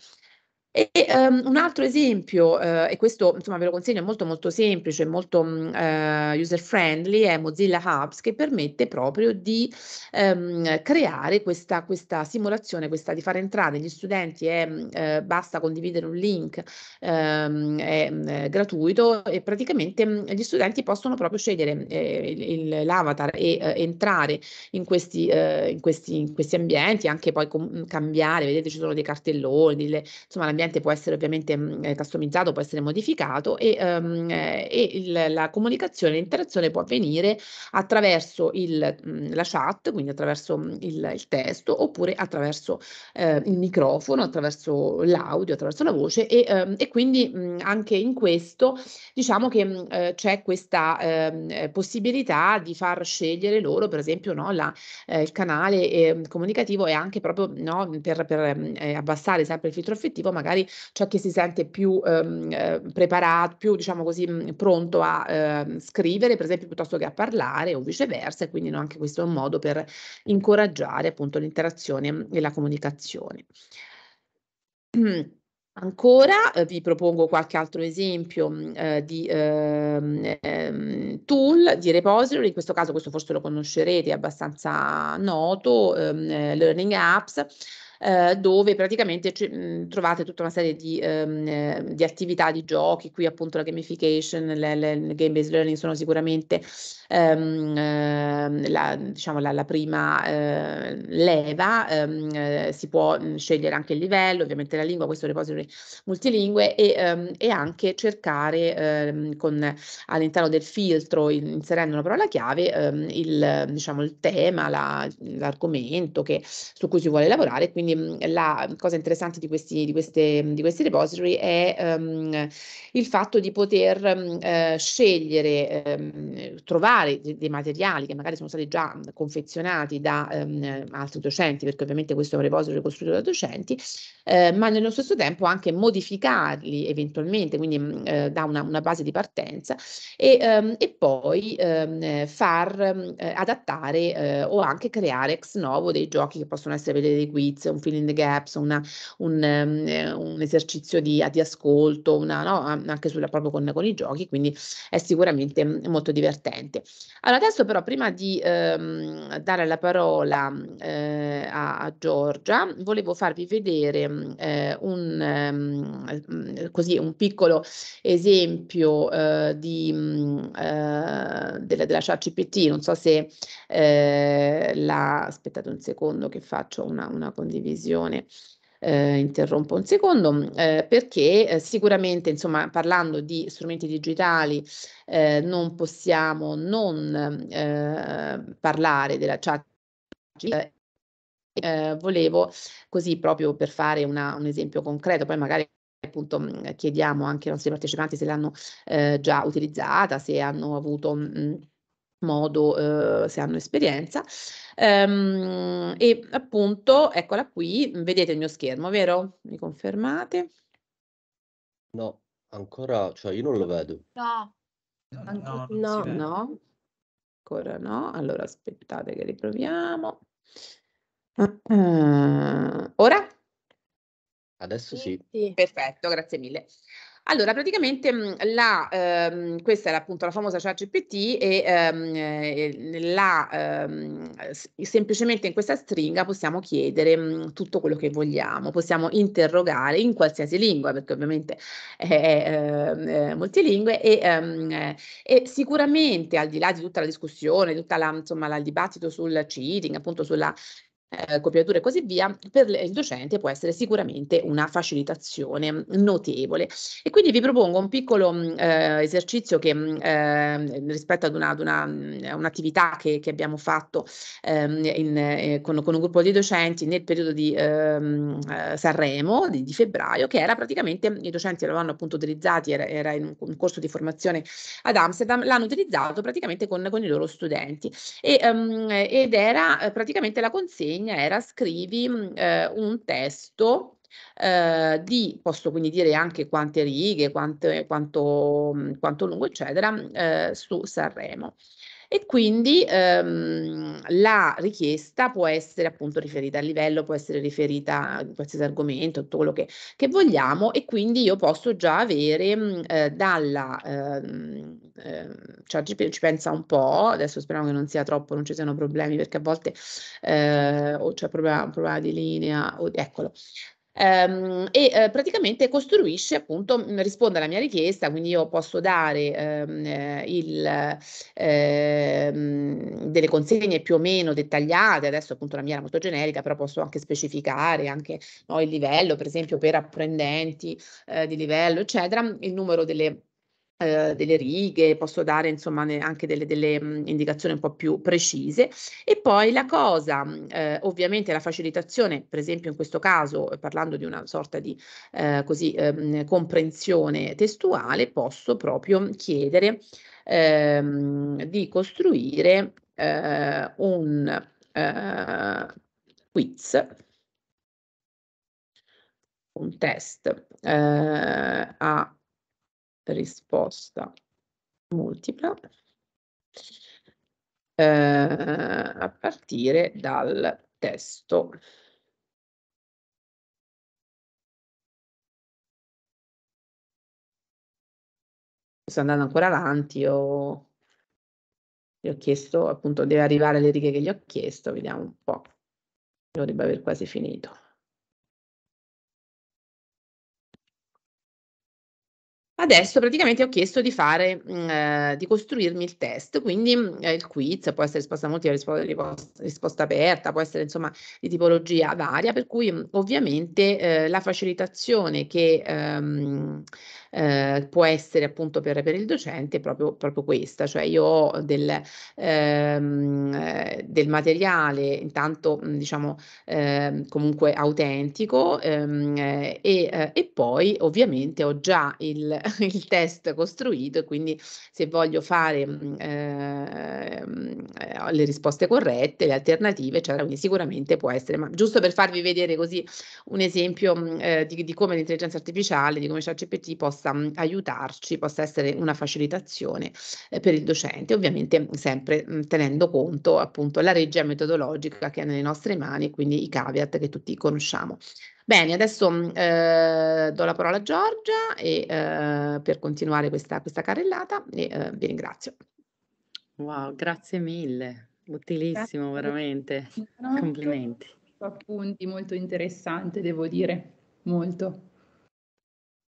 E um, un altro esempio, uh, e questo insomma ve lo consegno, è molto molto semplice, molto uh, user friendly, è Mozilla Hubs che permette proprio di um, creare questa, questa, simulazione, questa di far entrare gli studenti, è, uh, basta condividere un link, um, è, è, gratuito e praticamente gli studenti possono proprio scegliere eh, l'avatar e entrare in questi, in, questi, in questi ambienti, anche poi cambiare, vedete ci sono dei cartelloni, delle, insomma l'ambiente l'ambiente può essere ovviamente mh, mm, customizzato, può essere modificato e, um, e il, la comunicazione, l'interazione può avvenire attraverso il, mh, mm, la chat, quindi attraverso mm, il, il testo, oppure attraverso eh, il microfono, attraverso l'audio, attraverso la voce e, um, e quindi mh, anche in questo diciamo che eh, c'è questa eh, possibilità di far scegliere loro, per esempio, no, la, eh, il canale eh, comunicativo e anche proprio no, per, per eh, abbassare sempre il filtro affettivo, magari magari c'è chi si sente più ehm, eh, preparato, più diciamo così mh, pronto a eh, scrivere, per esempio, piuttosto che a parlare o viceversa, e quindi no, anche questo è un modo per incoraggiare appunto l'interazione e la comunicazione. Ancora eh, vi propongo qualche altro esempio eh, di ehm, ehm, tool, di repository, in questo caso questo forse lo conoscerete, è abbastanza noto, ehm, Learning Apps, eh, dove praticamente mh, trovate tutta una serie di, ehm, eh, di, attività, di giochi, qui appunto la gamification, le, le, le game-based learning sono sicuramente ehm, ehm la, diciamo, la, la prima eh, leva, ehm, eh, si può scegliere anche il livello, ovviamente la lingua, questo repository multilingue e, ehm, e anche cercare ehm, con, all'interno del filtro, inserendo una parola chiave, il, diciamo, il tema, la, l'argomento che, su cui si vuole lavorare, quindi quindi la cosa interessante di questi, di queste, di questi repository è um, il fatto di poter uh, scegliere, um, trovare dei, materiali che magari sono stati già confezionati da um, altri docenti, perché ovviamente questo è un repository costruito da docenti, eh, ma nello stesso tempo anche modificarli eventualmente, quindi eh, da una, una, base di partenza e, ehm, e poi ehm, far eh, adattare eh, o anche creare ex novo dei giochi che possono essere dei quiz, un fill in the gaps, una, un, um, un, esercizio di, di ascolto, una, no? anche sulla, proprio con, con, i giochi, quindi è sicuramente molto divertente. Allora adesso però prima di ehm, dare la parola eh, a, a Giorgia, volevo farvi vedere eh, un, ehm, così, un piccolo esempio eh, di, eh, della, della chat GPT, non so se eh, la, aspettate un secondo che faccio una, una condivisione. Eh, interrompo un secondo eh, perché eh, sicuramente insomma parlando di strumenti digitali eh, non possiamo non eh, parlare della chat eh, volevo così proprio per fare una, un esempio concreto, poi magari appunto mh, chiediamo anche ai nostri partecipanti se l'hanno già utilizzata, se hanno avuto mh, modo, eh, se hanno esperienza. Um, e appunto, eccola qui, vedete il mio schermo, vero? Mi confermate? No, ancora, cioè io non lo vedo. No. No, no, no, no. ancora no. Allora aspettate che riproviamo. Ah, ora? Adesso sì. Sì. Perfetto, grazie mille. Allora, praticamente mhmm, la, ehm, questa era appunto la famosa ChatGPT e ehm, eh, la, ehm, semplicemente in questa stringa possiamo chiedere mh, mhmm, tutto quello che vogliamo, possiamo interrogare in qualsiasi lingua, perché ovviamente è, è, è multilingue e, ehm, e, sicuramente al di là di tutta la discussione, tutta la, il dibattito sul cheating, appunto sulla eh, copiatura e così via, per il docente può essere sicuramente una facilitazione notevole. E quindi vi propongo un piccolo mm, eh, esercizio che mm, eh, rispetto ad, una, ad una, mm, un'attività che, che, abbiamo fatto ehm, in, eh, con, con, un gruppo di docenti nel periodo di ehm, eh, Sanremo di, di, febbraio, che era praticamente, i docenti l'hanno appunto utilizzati, era, era in un, corso di formazione ad Amsterdam, l'hanno utilizzato praticamente con, con i loro studenti e, um, ed era eh, praticamente la consegna consegna era scrivi eh, un testo eh, di, posso quindi dire anche quante righe, quante, quanto, quanto lungo, eccetera, eh, su Sanremo e quindi ehm, la richiesta può essere appunto riferita al livello, può essere riferita a qualsiasi argomento, tutto quello che, che vogliamo e quindi io posso già avere eh, dalla, ehm, eh, cioè ci, ci, pensa un po', adesso speriamo che non sia troppo, non ci siano problemi perché a volte eh, o c'è problema, problema di linea, o, eccolo, ehm, e eh, praticamente costruisce appunto, risponde alla mia richiesta, quindi io posso dare ehm, eh, il, ehm, delle consegne più o meno dettagliate, adesso appunto la mia era molto generica, però posso anche specificare anche no, il livello, per esempio per apprendenti eh, di livello, eccetera, il numero delle eh, delle righe, posso dare insomma anche delle, delle indicazioni un po' più precise. E poi la cosa, eh, ovviamente la facilitazione, per esempio in questo caso eh, parlando di una sorta di eh, così, ehm, comprensione testuale, posso proprio chiedere ehm, di costruire eh, un quiz. Un test a risposta multipla eh, a partire dal testo. Sto andando ancora avanti, ho, gli ho chiesto, appunto, deve arrivare le righe che gli ho chiesto, vediamo un po'. Dovrebbe aver quasi finito. Adesso praticamente ho chiesto di fare, mhmm, ehm, di costruirmi il test, quindi, mhmm, il quiz può essere risposta multipla, rispo ripos risposta aperta, può essere insomma di tipologia varia, per cui, mhmm, ovviamente, ehm, la facilitazione che, ehm, ehm, può essere appunto per per il docente proprio proprio questa, cioè io ho del ehm, del materiale intanto, diciamo, ehm, comunque autentico, ehm, e e poi ovviamente ho già il il test costruito e quindi se voglio fare, ehm, ehm, le risposte corrette, le alternative, eccetera, quindi sicuramente può essere ma giusto per farvi vedere così un esempio, di di come l'intelligenza artificiale, di come ChatGPT possa, mhmm, aiutarci, possa essere una facilitazione, ehm, per il docente, ovviamente sempre, mhmm, tenendo conto appunto la regia metodologica che è nelle nostre mani e quindi i caveat che tutti conosciamo. Bene, adesso, mhmm, ehm, do la parola a Giorgia e, ehm, per continuare questa questa carrellata e, ehm, vi ringrazio. Wow, grazie mille, utilissimo veramente. Complimenti. Appunti, molto interessante devo dire, molto.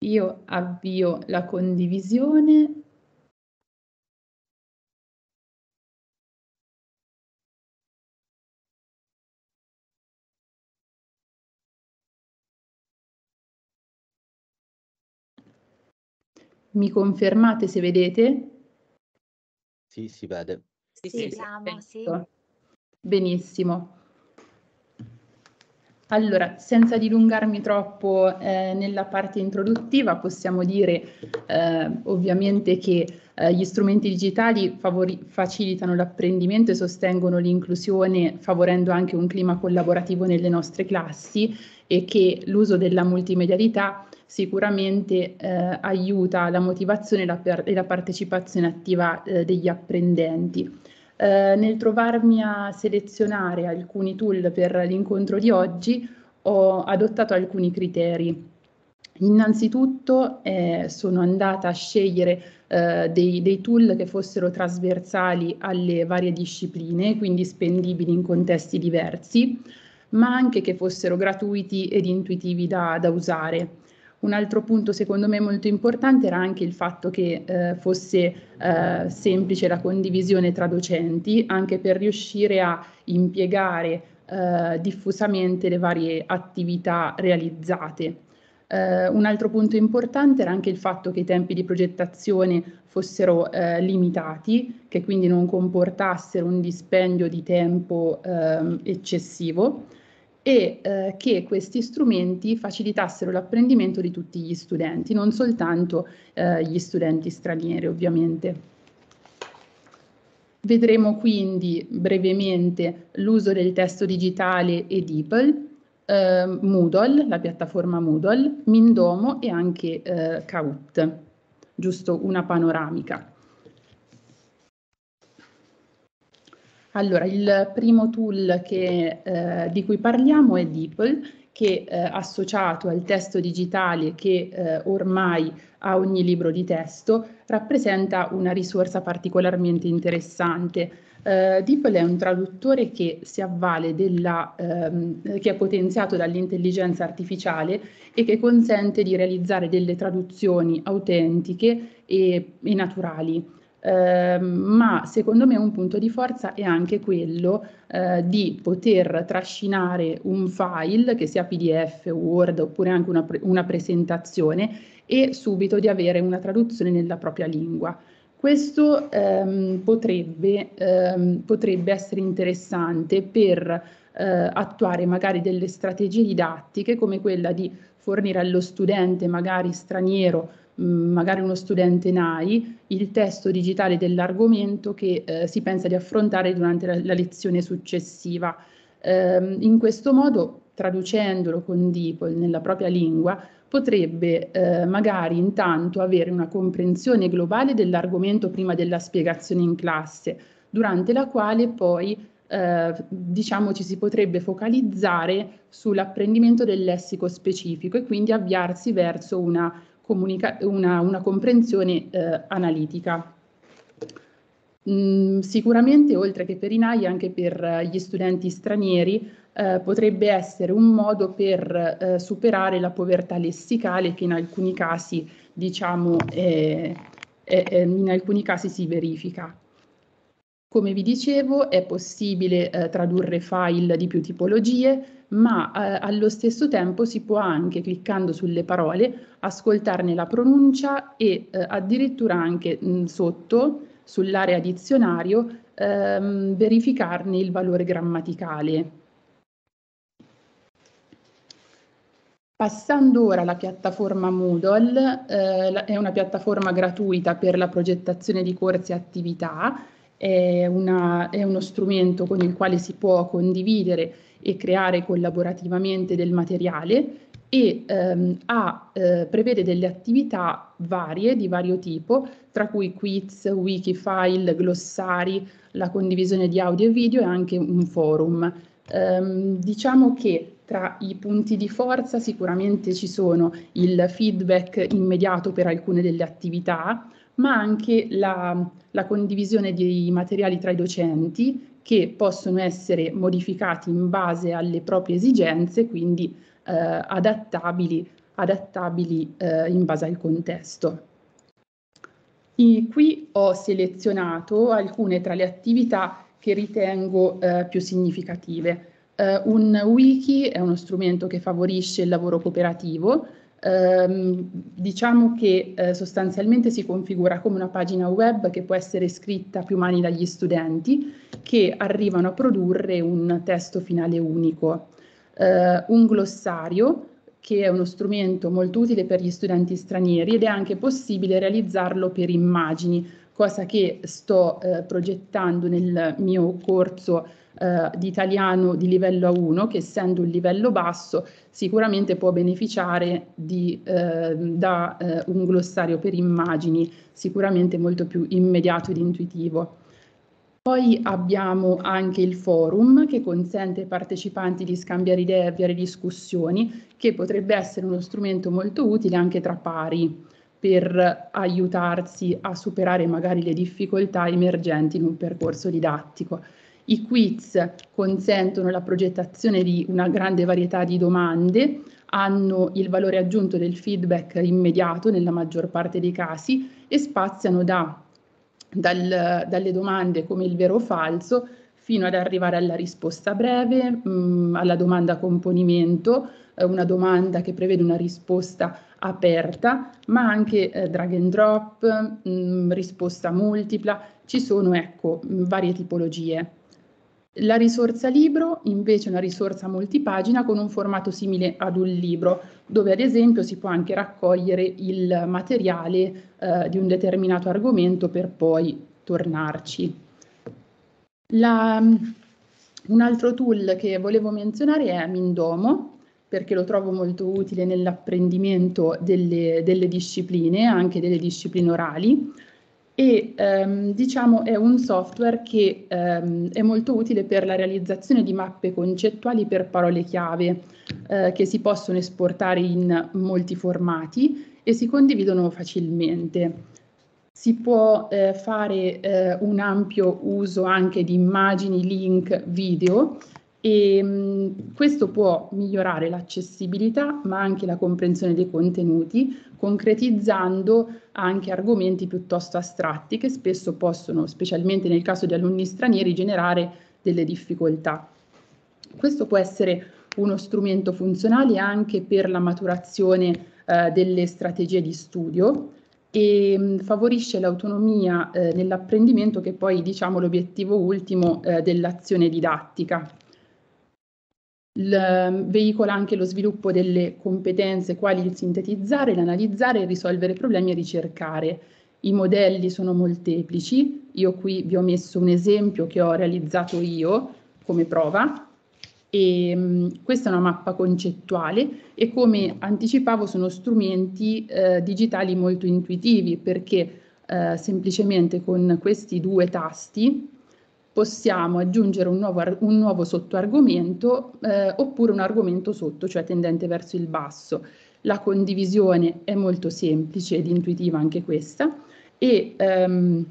Io avvio la condivisione. Mi confermate se vedete? Sì, si vede. Sì, Sì, vediamo, sì. Benissimo. Allora, senza dilungarmi troppo, ehm, nella parte introduttiva, possiamo dire, ehm, ovviamente che, ehm, gli strumenti digitali favori facilitano l'apprendimento e sostengono l'inclusione, favorendo anche un clima collaborativo nelle nostre classi e che l'uso della multimedialità sicuramente, ehm, aiuta la motivazione e la per e la partecipazione attiva, ehm, degli apprendenti. Ehm, nel trovarmi a selezionare alcuni tool per l'incontro di oggi, ho adottato alcuni criteri. Innanzitutto, ehm, sono andata a scegliere, ehm, dei dei tool che fossero trasversali alle varie discipline, quindi spendibili in contesti diversi, ma anche che fossero gratuiti ed intuitivi da da usare. Un altro punto secondo me molto importante era anche il fatto che, ehm, fosse, ehm, semplice la condivisione tra docenti, anche per riuscire a impiegare, ehm, diffusamente le varie attività realizzate. Ehm, un altro punto importante era anche il fatto che i tempi di progettazione fossero, ehm, limitati, che quindi non comportassero un dispendio di tempo, ehm, eccessivo e eh, che questi strumenti facilitassero l'apprendimento di tutti gli studenti, non soltanto eh, gli studenti stranieri ovviamente. Vedremo quindi brevemente l'uso del testo digitale e DeepL, eh, Moodle, la piattaforma Moodle, Mindomo e anche eh, Kahoot, giusto una panoramica. Allora, il primo tool che, eh, di cui parliamo è DeepL, che eh, associato al testo digitale che eh, ormai a ogni libro di testo rappresenta una risorsa particolarmente interessante. Uh, DeepL è un traduttore che si avvale della, ehm, che è potenziato dall'intelligenza artificiale e che consente di realizzare delle traduzioni autentiche e, e naturali. Ehm, ma secondo me un punto di forza è anche quello eh, di poter trascinare un file che sia PDF, Word oppure anche una, una presentazione e subito di avere una traduzione nella propria lingua. Questo ehm, potrebbe, ehm, potrebbe, essere interessante per eh, attuare magari delle strategie didattiche come quella di fornire allo studente magari straniero Mm, magari uno studente NAI, il testo digitale dell'argomento che eh, si pensa di affrontare durante la, la lezione successiva. Eh, in questo modo, traducendolo con DeepL nella propria lingua, potrebbe eh, magari intanto avere una comprensione globale dell'argomento prima della spiegazione in classe, durante la quale poi eh, diciamo ci si potrebbe focalizzare sull'apprendimento del lessico specifico e quindi avviarsi verso una una, una, comprensione eh, analitica. Mm, sicuramente, oltre che per i NAI, anche per gli studenti stranieri, eh, potrebbe essere un modo per eh, superare la povertà lessicale che in alcuni casi diciamo, eh, in alcuni casi si verifica. Come vi dicevo, è possibile eh, tradurre file di più tipologie, ma eh, allo stesso tempo si può anche, cliccando sulle parole, ascoltarne la pronuncia e eh, addirittura anche mh, sotto, sull'area dizionario, ehm, verificarne il valore grammaticale. Passando ora alla piattaforma Moodle, eh, è una piattaforma gratuita per la progettazione di corsi e attività, è, una, è uno strumento con il quale si può condividere e creare collaborativamente del materiale e ehm, ha, eh, prevede delle attività varie di vario tipo, tra cui quiz, wiki file, glossari, la condivisione di audio e video e anche un forum. Ehm, diciamo che tra i punti di forza sicuramente ci sono il feedback immediato per alcune delle attività, ma anche la, la condivisione di materiali tra i docenti che possono essere modificati in base alle proprie esigenze, quindi eh, adattabili, adattabili eh, in base al contesto. E qui ho selezionato alcune tra le attività che ritengo eh, più significative. Uh, un wiki è uno strumento che favorisce il lavoro cooperativo, Um, diciamo che uh, sostanzialmente si configura come una pagina web che può essere scritta più mani dagli studenti che arrivano a produrre un testo finale unico. Uh, un glossario che è uno strumento molto utile per gli studenti stranieri ed è anche possibile realizzarlo per immagini, cosa che sto uh, progettando nel mio corso eh, di italiano di livello A1 che essendo un livello basso sicuramente può beneficiare di, eh, da eh, un glossario per immagini sicuramente molto più immediato ed intuitivo. Poi abbiamo anche il forum che consente ai partecipanti di scambiare idee e avviare discussioni, che potrebbe essere uno strumento molto utile anche tra pari per aiutarsi a superare magari le difficoltà emergenti in un percorso didattico. I quiz consentono la progettazione di una grande varietà di domande, hanno il valore aggiunto del feedback immediato nella maggior parte dei casi e spaziano da, dal, dalle domande come il vero o falso fino ad arrivare alla risposta breve, mh, mm, alla domanda componimento, eh, una domanda che prevede una risposta aperta, ma anche eh, drag and drop, mh, mm, risposta multipla, ci sono ecco mh, varie tipologie. La risorsa libro invece è una risorsa multipagina con un formato simile ad un libro, dove ad esempio si può anche raccogliere il materiale eh, di un determinato argomento per poi tornarci. La, un altro tool che volevo menzionare è Mindomo, perché lo trovo molto utile nell'apprendimento delle, delle discipline, anche delle discipline orali e ehm, diciamo è un software che ehm, è molto utile per la realizzazione di mappe concettuali per parole chiave eh, che si possono esportare in molti formati e si condividono facilmente. Si può eh, fare eh, un ampio uso anche di immagini, link, video e mh, questo può migliorare l'accessibilità ma anche la comprensione dei contenuti, concretizzando anche argomenti piuttosto astratti che spesso possono, specialmente nel caso di alunni stranieri, generare delle difficoltà. Questo può essere uno strumento funzionale anche per la maturazione eh, delle strategie di studio e mh, favorisce l'autonomia eh, nell'apprendimento che poi diciamo l'obiettivo ultimo eh, dell'azione didattica veicola anche lo sviluppo delle competenze quali il sintetizzare, l'analizzare, il risolvere problemi e ricercare. I modelli sono molteplici, io qui vi ho messo un esempio che ho realizzato io come prova e mh, questa è una mappa concettuale e come anticipavo sono strumenti eh, digitali molto intuitivi perché eh, semplicemente con questi due tasti possiamo aggiungere un nuovo, un nuovo sottoargomento eh, oppure un argomento sotto, cioè tendente verso il basso. La condivisione è molto semplice ed intuitiva anche questa e, ehm,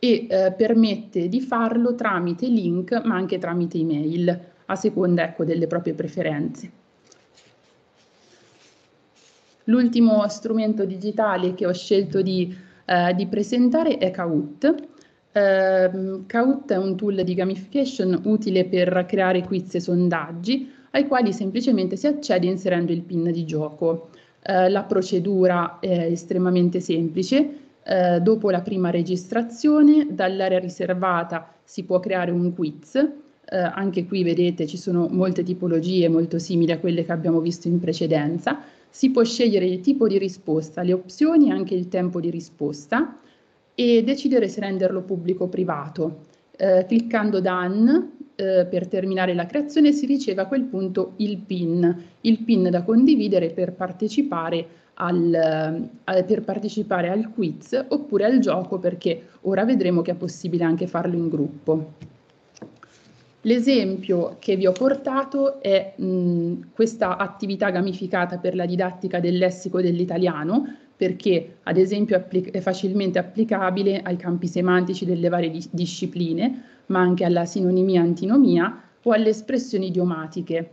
e eh, permette di farlo tramite link ma anche tramite email a seconda ecco, delle proprie preferenze. L'ultimo strumento digitale che ho scelto di, eh, di presentare è Kahoot. Eh, Kahoot è un tool di gamification utile per creare quiz e sondaggi ai quali semplicemente si accede inserendo il PIN di gioco. Eh, la procedura è estremamente semplice. Eh, dopo la prima registrazione, dall'area riservata si può creare un quiz. Eh, anche qui vedete ci sono molte tipologie molto simili a quelle che abbiamo visto in precedenza. Si può scegliere il tipo di risposta, le opzioni e anche il tempo di risposta e decidere se renderlo pubblico o privato. Eh, cliccando Done eh, per terminare la creazione si riceve a quel punto il PIN, il PIN da condividere per partecipare al, al, per partecipare al quiz oppure al gioco perché ora vedremo che è possibile anche farlo in gruppo. L'esempio che vi ho portato è mh, questa attività gamificata per la didattica del lessico dell'italiano perché ad esempio è facilmente applicabile ai campi semantici delle varie di discipline, ma anche alla sinonimia antinomia o alle espressioni idiomatiche.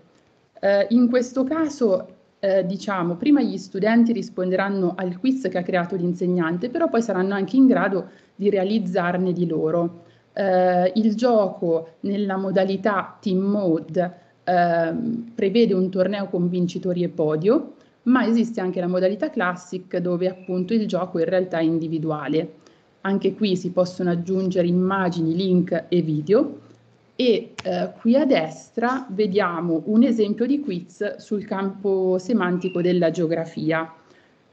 Eh, in questo caso, eh, diciamo, prima gli studenti risponderanno al quiz che ha creato l'insegnante, però poi saranno anche in grado di realizzarne di loro. Eh, il gioco nella modalità team mode ehm, prevede un torneo con vincitori e podio, ma esiste anche la modalità classic dove appunto il gioco in realtà è individuale. Anche qui si possono aggiungere immagini, link e video e eh, qui a destra vediamo un esempio di quiz sul campo semantico della geografia.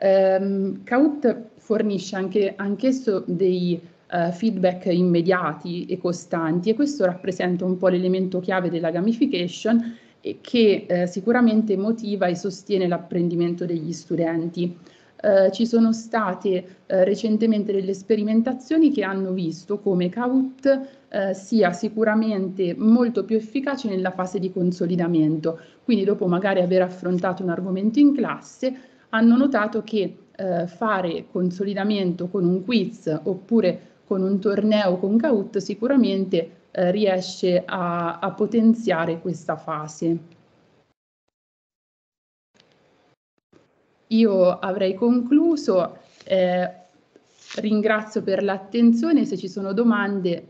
Um, Kahoot fornisce anche anch'esso dei uh, feedback immediati e costanti e questo rappresenta un po' l'elemento chiave della gamification che eh, sicuramente motiva e sostiene l'apprendimento degli studenti. Eh, ci sono state eh, recentemente delle sperimentazioni che hanno visto come Kahoot eh, sia sicuramente molto più efficace nella fase di consolidamento. Quindi dopo magari aver affrontato un argomento in classe, hanno notato che eh, fare consolidamento con un quiz oppure con un torneo con Kahoot sicuramente eh, riesce a, a potenziare questa fase. Io avrei concluso, eh, ringrazio per l'attenzione, se ci sono domande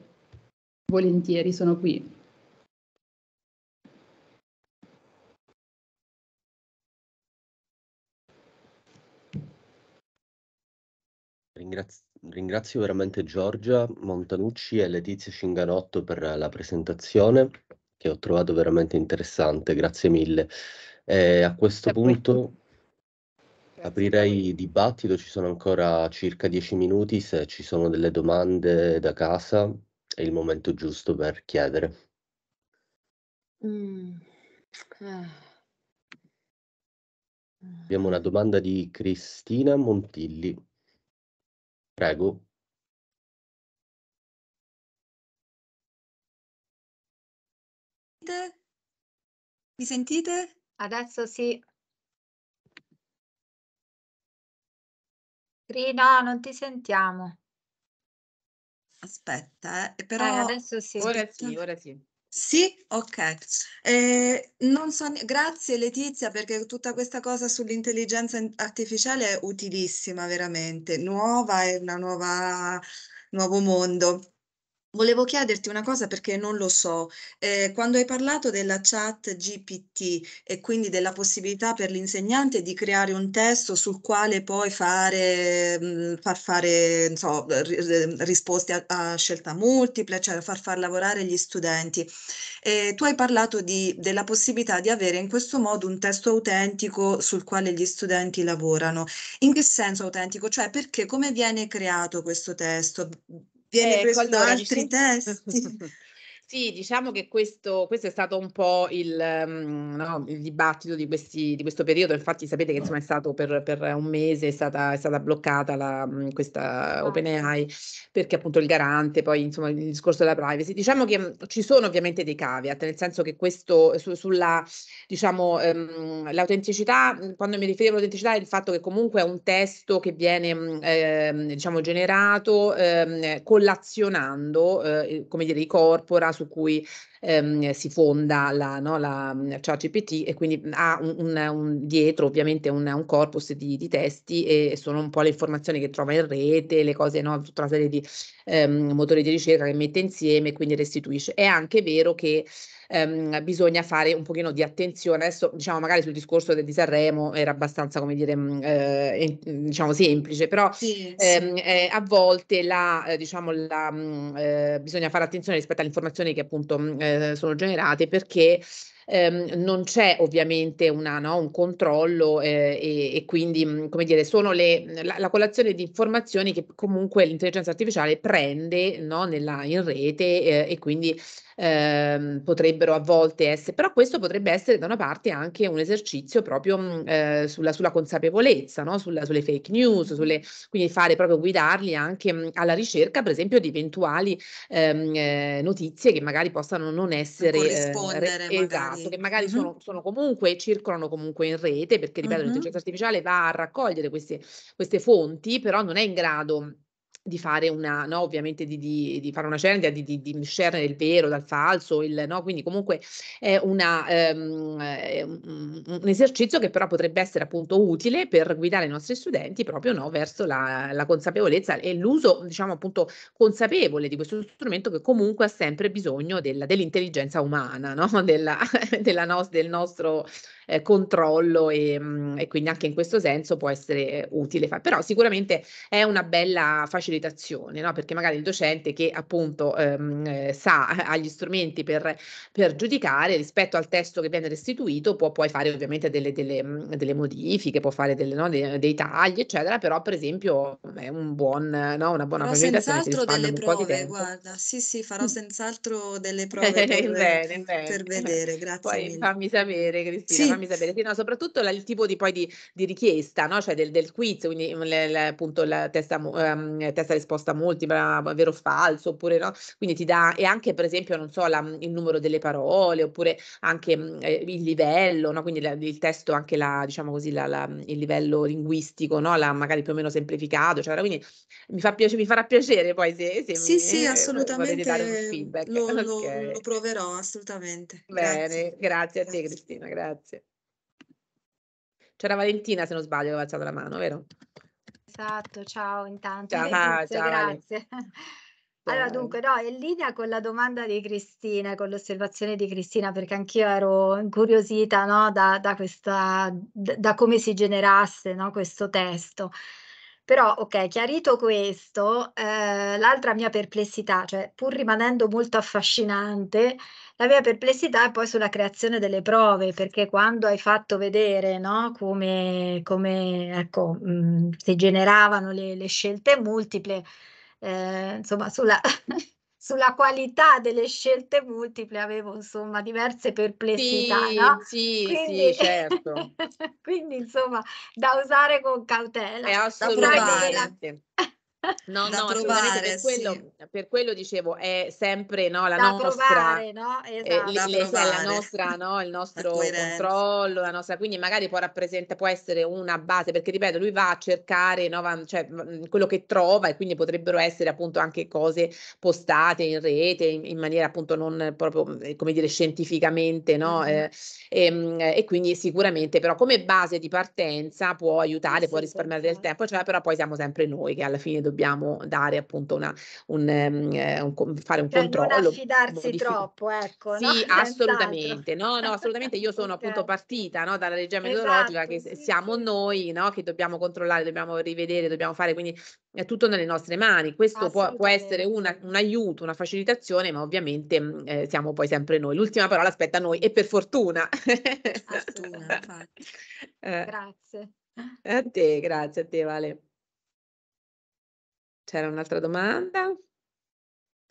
volentieri sono qui. Ringrazio, ringrazio veramente Giorgia Montanucci e Letizia Cinganotto per la presentazione che ho trovato veramente interessante, grazie mille. E a questo punto aprirei il dibattito, ci sono ancora circa dieci minuti, se ci sono delle domande da casa è il momento giusto per chiedere. Mm. Eh. Abbiamo una domanda di Cristina Montilli. Prego. Mi sentite? Adesso sì. Rina, non ti sentiamo. Aspetta, eh, Eh, però adesso sì. Ora sì, ora sì. Sì, ok. Eh, non so, grazie Letizia perché tutta questa cosa sull'intelligenza in- artificiale è utilissima, veramente, nuova, è nuova, nuovo mondo. Volevo chiederti una cosa perché non lo so. Eh, quando hai parlato della chat GPT e quindi della possibilità per l'insegnante di creare un testo sul quale poi fare, mh, far fare, non so, ri- risposte a, a scelta multipla, cioè far far lavorare gli studenti. Eh, tu hai parlato di- della possibilità di avere in questo modo un testo autentico sul quale gli studenti lavorano. In che senso autentico? Cioè perché come viene creato questo testo? Viene Ecco, preso da allora, altri dice- testi? Sì, diciamo che questo, questo è stato un po' il, mm, no, il dibattito di, questi, di questo periodo, infatti sapete che insomma è stato per, per un mese, è stata, è stata bloccata la, mm, questa OpenAI perché appunto il garante, poi insomma il discorso della privacy. Diciamo che mm, ci sono ovviamente dei caveat, nel senso che questo su- sulla, diciamo, ehm, l'autenticità, quando mi riferivo all'autenticità è il fatto che comunque è un testo che viene, ehm, diciamo, generato ehm, collazionando, eh, come dire, i corpora su cui ehm, si fonda la, no, la ChatGPT e quindi ha un, un, un dietro ovviamente un, un corpus di, di, testi e sono un po' le informazioni che trova in rete, le cose, no, tutta una serie di ehm, motori di ricerca che mette insieme e quindi restituisce. È anche vero che ehm, bisogna fare un pochino di attenzione. Adesso, diciamo, magari sul discorso del di Sanremo era abbastanza, come dire, mh, eh, diciamo semplice, però Sì, ehm, sì. eh, a volte la, eh, diciamo, la, eh, bisogna fare attenzione rispetto alle informazioni che appunto mh, eh, sono generate perché ehm, non c'è ovviamente una, no, un controllo eh, e, e, quindi, mh, come dire, sono le, la, la, colazione di informazioni che comunque l'intelligenza artificiale prende no, nella, in rete eh, e quindi ehm, potrebbero a volte essere, però questo potrebbe essere da una parte anche un esercizio proprio mh, eh, sulla, sulla, consapevolezza, no? sulla, sulle fake news, sulle, quindi fare proprio guidarli anche alla ricerca, per esempio, di eventuali ehm, eh, notizie che magari possano non essere corrispondere, eh, esatto, che magari uh-huh. sono, sono, comunque, circolano comunque in rete, perché ripeto, uh-huh. l'intelligenza artificiale va a raccogliere queste, queste fonti, però non è in grado di fare una, no, ovviamente di, di, di fare una cernia, di, di, di discernere il vero dal falso, il, no, quindi comunque è una, um, un, esercizio che però potrebbe essere appunto utile per guidare i nostri studenti proprio no, verso la, la consapevolezza e l'uso, diciamo appunto, consapevole di questo strumento che comunque ha sempre bisogno della, dell'intelligenza umana, no? della, della no, del nostro eh, controllo e, mm, e, quindi anche in questo senso può essere utile. Però sicuramente è una bella facilitazione, no? perché magari il docente che appunto ehm, eh, sa, ha gli strumenti per, per, giudicare rispetto al testo che viene restituito può poi fare ovviamente delle, delle, mm, delle modifiche, può fare delle, no, dei, dei, tagli, eccetera, però per esempio è un buon, no, una buona farò facilitazione. senz'altro delle prove, guarda, sì sì, farò senz'altro delle prove per, bene, bene. per vedere, grazie Poi mille. fammi sapere Cristina, Sì. fammi sapere, sì, no, soprattutto la- il tipo di, poi di, di richiesta, no? Cioè del, del quiz, quindi mm, le- le- appunto la testa, mu- ehm, testa risposta multipla, vero o falso, oppure no? Quindi ti dà, e anche per esempio, non so, la- il numero delle parole, oppure anche mh, eh, il livello, no? Quindi la- il testo, anche la, diciamo così, la- la- il livello linguistico, no? La, magari più o meno semplificato, cioè, quindi mi fa piace- mi farà piacere poi se, se Sì, mi sì, eh, volete dare un assolutamente feedback. lo, lo- Ok. lo proverò, assolutamente. Bene, Grazie. grazie a te Grazie. Cristina, grazie. C'era Valentina se non sbaglio, aveva alzato la mano, vero? Esatto, ciao intanto Ciao, Letizia, ciao grazie. Allora, dunque, no, in linea con la domanda di Cristina, con l'osservazione di Cristina, perché anch'io ero incuriosita, no, da, da questa, da come si generasse, no, questo testo. Però, ok, chiarito questo, eh, l'altra mia perplessità, cioè pur rimanendo molto affascinante, la mia perplessità è poi sulla creazione delle prove, perché quando hai fatto vedere, no, come, come, ecco, mh, si generavano le, le scelte multiple, eh, insomma, sulla, sulla qualità delle scelte multiple avevo, insomma, diverse perplessità, Sì, no? sì, Quindi, sì, certo. quindi, insomma, da usare con cautela. È assolutamente. No, no, provare, per quello, sì. per quello dicevo, è sempre no, la Da nostra, provare, no? eh, Esatto. li- Da le- cioè la nostra, no, il nostro controllo, la nostra, quindi magari può rappresentare, può essere una base, perché ripeto, lui va a cercare no, va- cioè, mh, quello che trova e quindi potrebbero essere appunto anche cose postate in rete in, in maniera appunto non proprio, eh, come dire, scientificamente, no? Mhm. Eh, e, mh, e quindi sicuramente però come base di partenza può aiutare, può sì, risparmiare del senz'altro. tempo, cioè, però poi siamo sempre noi che alla fine dobbiamo dare appunto una, un, ehm, eh, un co- fare un Cioè non controllo, affidarsi modifica. troppo, ecco, no? Sì, Senz'altro. assolutamente, no, no, assolutamente. Io sono appunto Ok. partita, no, dalla regia metodologica Esatto, che sì, siamo sì. noi, no, che dobbiamo controllare, dobbiamo rivedere, dobbiamo fare, quindi è tutto nelle nostre mani. Questo può, può essere una- un aiuto, una facilitazione, ma ovviamente mh, eh, siamo poi sempre noi. L'ultima parola aspetta a noi e per fortuna. Infatti. Eh, Grazie. a te, grazie a te, Vale. C'era un'altra domanda?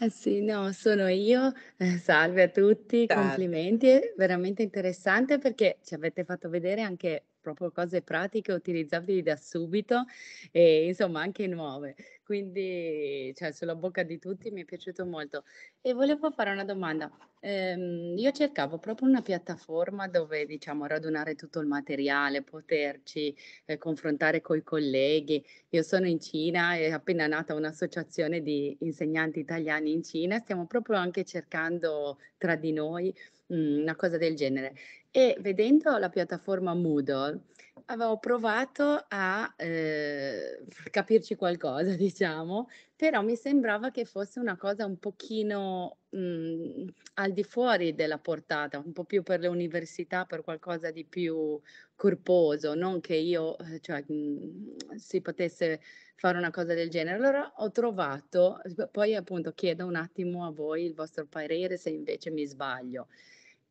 Eh sì, no, sono io. Eh, salve a tutti, Ciao. complimenti, è veramente interessante perché ci avete fatto vedere anche proprio cose pratiche utilizzabili da subito e insomma anche nuove. quindi cioè, sulla bocca di tutti mi è piaciuto molto. E volevo fare una domanda. Ehm, io cercavo proprio una piattaforma dove, diciamo, radunare tutto il materiale, poterci eh, confrontare con i colleghi. Io sono in Cina e è appena nata un'associazione di insegnanti italiani in Cina, stiamo proprio anche cercando tra di noi una cosa del genere. E vedendo la piattaforma Moodle, avevo provato a eh, capirci qualcosa, diciamo, però mi sembrava che fosse una cosa un pochino mh, mm, al di fuori della portata, un po' più per le università, per qualcosa di più corposo, non che io eh, cioè, mh, mm, si potesse fare una cosa del genere. Allora ho trovato, poi appunto chiedo un attimo a voi il vostro parere se invece mi sbaglio,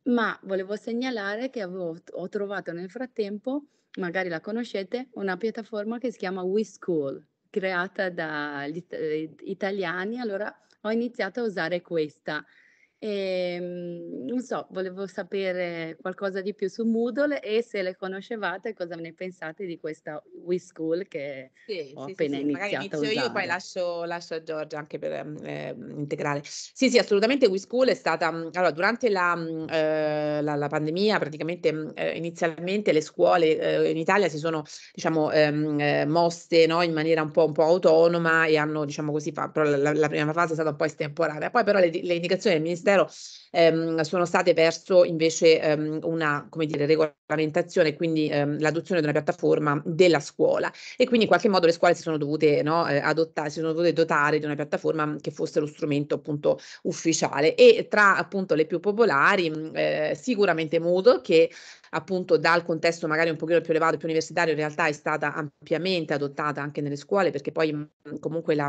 ma volevo segnalare che avevo, ho trovato nel frattempo magari la conoscete, una piattaforma che si chiama WeSchool, creata dagli eh, italiani, allora ho iniziato a usare questa. E, ehm, non so, volevo sapere qualcosa di più su Moodle e se le conoscevate, cosa ne pensate di questa WeSchool che sì, ho sì, appena sì, iniziato Magari inizio io, poi lascio, lascio, a Giorgia anche per eh, integrare. Sì, sì, assolutamente WeSchool è stata, mm, allora, durante la, eh, la, la pandemia, praticamente eh, inizialmente le scuole eh, in Italia si sono, diciamo, ehm, eh, mosse no, in maniera un po', un po', autonoma e hanno, diciamo così, fa, però la, la, prima fase è stata un po' estemporanea, poi però le, le indicazioni del Ministero Ministero ehm, sono state verso invece ehm, una come dire, regolamentazione, quindi ehm, l'adozione di una piattaforma della scuola. E quindi in qualche modo le scuole si sono dovute no, eh, adottare, si sono dovute dotare di una piattaforma che fosse lo strumento appunto ufficiale. E tra appunto le più popolari eh, sicuramente Moodle che appunto dal contesto magari un pochino più elevato, più universitario, in realtà è stata ampiamente adottata anche nelle scuole perché poi comunque la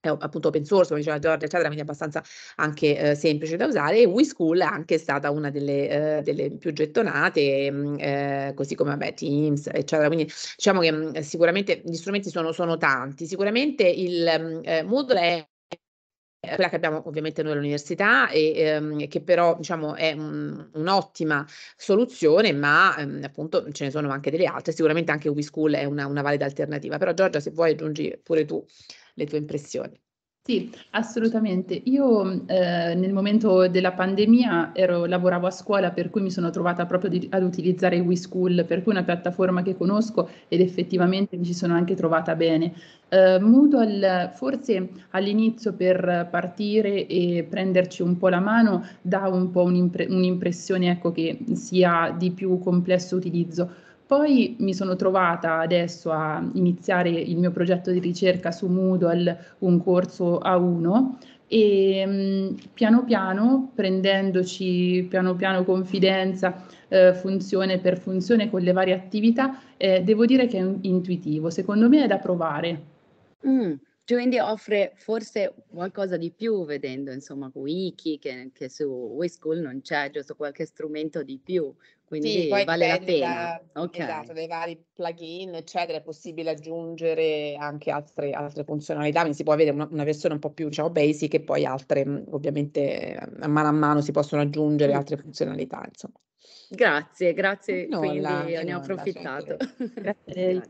è appunto open source, come diceva Giorgia, eccetera, quindi abbastanza anche eh, semplice da usare. E WeSchool è anche stata una delle, eh, delle più gettonate, mm, eh, così come vabbè, Teams, eccetera. Quindi diciamo che mh, mm, sicuramente gli strumenti sono, sono tanti. Sicuramente il mm, eh, Moodle è quella che abbiamo ovviamente noi all'università e ehm, che però diciamo è un, un'ottima soluzione, ma ehm, appunto ce ne sono anche delle altre. Sicuramente anche WeSchool è una, una valida alternativa. Però Giorgia, se vuoi aggiungi pure tu le tue impressioni. Sì, assolutamente. Io eh, nel momento della pandemia ero, lavoravo a scuola, per cui mi sono trovata proprio di, ad utilizzare WeSchool, per cui è una piattaforma che conosco ed effettivamente mi ci sono anche trovata bene. Uh, Moodle forse all'inizio per partire e prenderci un po' la mano dà un po' un'impre- un'impressione ecco, che sia di più complesso utilizzo poi mi sono trovata adesso a iniziare il mio progetto di ricerca su Moodle, un corso A1 e mh, mm, piano piano, prendendoci piano piano confidenza, eh, funzione per funzione con le varie attività, eh, devo dire che è intuitivo, secondo me è da provare. Mm. Quindi offre forse qualcosa di più vedendo insomma wiki che, che su WeSchool non c'è, giusto qualche strumento di più, quindi sì, vale la pena. Da, okay. Esatto, dai vari plugin eccetera è possibile aggiungere anche altre, altre funzionalità, quindi si può avere una, una, versione un po' più diciamo basic e poi altre ovviamente a mano a mano si possono aggiungere mm. altre funzionalità insomma. Grazie, grazie, no, quindi la, ne ho certo. approfittato. Grazie.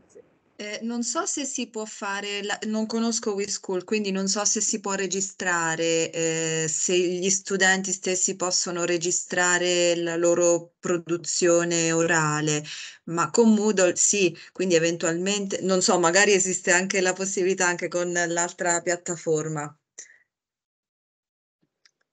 Eh, non so se si può fare, la- non conosco WeSchool, quindi non so se si può registrare, eh, se gli studenti stessi possono registrare la loro produzione orale, ma con Moodle sì, quindi eventualmente, non so, magari esiste anche la possibilità anche con l'altra piattaforma.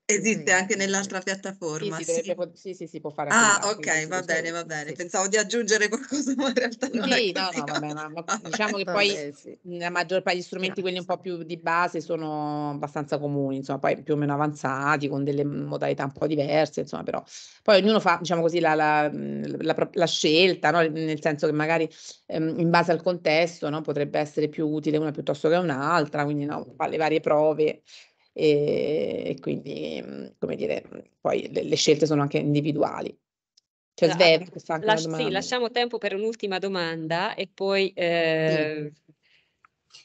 Esiste anche nell'altra piattaforma, sì, sì. dovrebbe, sì, sì, si può fare Ah, ok, va bene, va bene. Pensavo di aggiungere qualcosa, ma in realtà non Sì, no, no, vabbè, ma, ma diciamo che poi Vabbè, sì. la maggior parte degli strumenti, quelli un po' più di base, sono abbastanza comuni, insomma, poi più o meno avanzati, con delle modalità un po' diverse, insomma, però poi ognuno fa, diciamo così, la, la, la, la scelta, no? nel senso che magari ehm, in base al contesto, no? potrebbe essere più utile una piuttosto che un'altra, quindi no, fa le varie prove e, e quindi, mhmm, come dire, mhmm, poi le, le scelte sono anche individuali. C'è Sveva che fa anche Las- Sì, lasciamo tempo per un'ultima domanda e poi... Eh...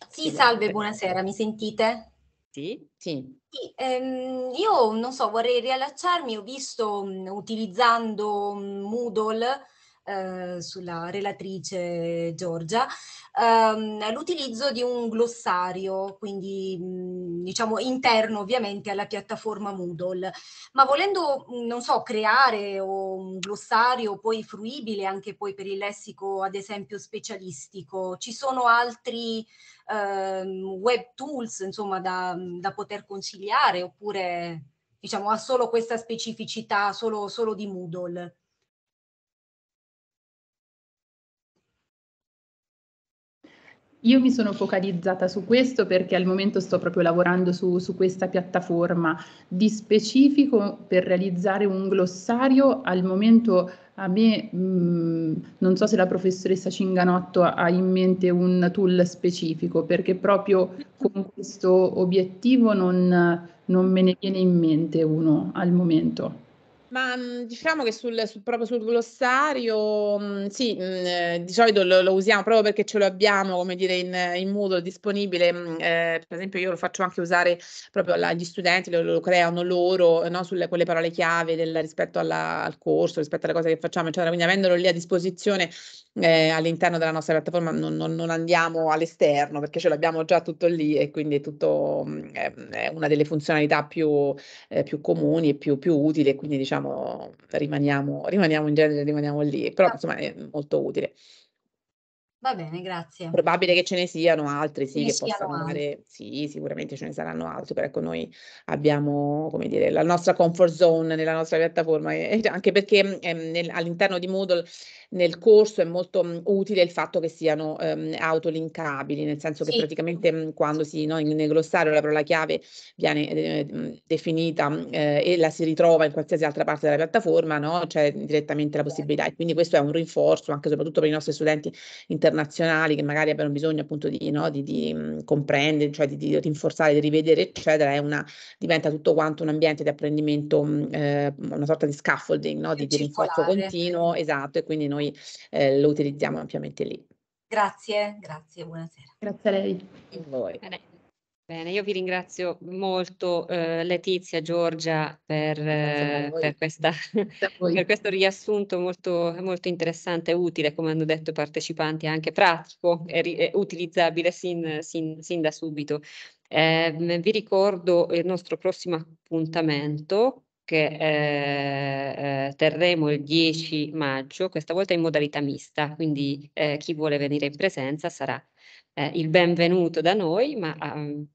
Sì. sì, salve, buonasera, mi sentite? Sì, sì. sì ehm, io non so, vorrei riallacciarmi, ho visto mh, utilizzando Moodle eh, sulla relatrice Giorgia, ehm, l'utilizzo di un glossario, quindi mh, diciamo interno ovviamente alla piattaforma Moodle, ma volendo, mh, non so, creare un glossario poi fruibile anche poi per il lessico ad esempio specialistico, ci sono altri ehm, web tools insomma da, da poter consigliare oppure diciamo ha solo questa specificità solo, solo di Moodle? Io mi sono focalizzata su questo perché al momento sto proprio lavorando su, su questa piattaforma di specifico per realizzare un glossario. Al momento a me mh, non so se la professoressa Cinganotto ha in mente un tool specifico perché proprio con questo obiettivo non, non me ne viene in mente uno al momento. Ma mh, diciamo che sul, sul, proprio sul glossario, mh, sì, mh, eh, di solito lo, lo, usiamo proprio perché ce lo abbiamo, come dire, in, in Moodle disponibile. Eh, per esempio, io lo faccio anche usare proprio agli studenti, lo, lo creano loro, no, sulle quelle parole chiave del, rispetto alla, al corso, rispetto alle cose che facciamo, eccetera. Quindi avendolo lì a disposizione eh, all'interno della nostra piattaforma non, non, non, andiamo all'esterno perché ce l'abbiamo già tutto lì e quindi è tutto è, è una delle funzionalità più, eh, più comuni e più, più utili e quindi diciamo rimaniamo, rimaniamo in genere, rimaniamo lì, però insomma è molto utile. Va bene, grazie. Probabile che ce ne siano altri, sì, che possano dare, sì, sicuramente ce ne saranno altri, però ecco noi abbiamo, come dire, la nostra comfort zone nella nostra piattaforma, e, anche perché ehm, all'interno di Moodle nel corso è molto mh, utile il fatto che siano ehm, autolinkabili, nel senso che sì. praticamente mh, quando si, no, nel glossario la parola chiave viene eh, definita eh, e la si ritrova in qualsiasi altra parte della piattaforma, no, c'è direttamente la possibilità. E quindi questo è un rinforzo anche soprattutto per i nostri studenti internazionali che magari abbiano bisogno appunto di, no, di, di mh, comprendere, cioè di, di, rinforzare, di rivedere eccetera, è una, diventa tutto quanto un ambiente di apprendimento, eh, una sorta di scaffolding, no, di, di rinforzo continuo, esatto, e quindi noi noi eh, lo utilizziamo ampiamente lì. Grazie, grazie, buonasera. Grazie a lei. Bene. Bene, io vi ringrazio molto eh, Letizia, Giorgia per, eh, per, questa, per, questo riassunto molto, molto, interessante e utile, come hanno detto i partecipanti, anche pratico e, e utilizzabile sin, sin, sin, da subito. Eh, vi ricordo il nostro prossimo appuntamento che eh, eh, terremo il 10 maggio, questa volta in modalità mista, quindi eh, chi vuole venire in presenza sarà eh, il benvenuto da noi, ma um,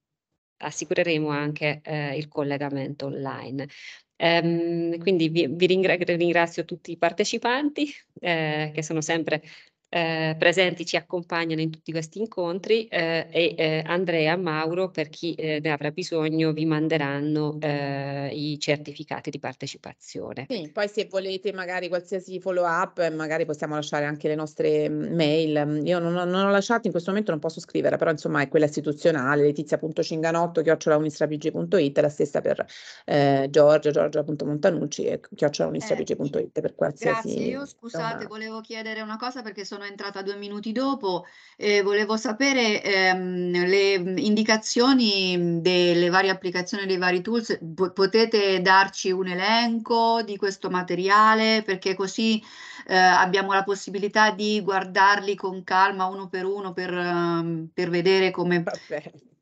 assicureremo anche eh, il collegamento online. Um, quindi vi, vi ringrazio tutti i partecipanti eh, che sono sempre eh, presenti ci accompagnano in tutti questi incontri eh, e eh, Andrea e Mauro, per chi eh, ne avrà bisogno, vi manderanno eh, i certificati di partecipazione. Sì, poi se volete magari qualsiasi follow up, magari possiamo lasciare anche le nostre mm, mail. Io non, non ho lasciato in questo momento, non posso scrivere, però insomma è quella istituzionale, letizia.cinganotto, chiocciolaunistrapg.it, la stessa per eh, Giorgia, giorgia.montanucci e chiocciolaunistrapg.it per qualsiasi... Grazie, io scusate, insomma... volevo chiedere una cosa perché sono entrata due minuti dopo e volevo sapere ehm, le indicazioni delle varie applicazioni dei vari tools. P- potete darci un elenco di questo materiale perché così eh, abbiamo la possibilità di guardarli con calma uno per uno per, um, per vedere come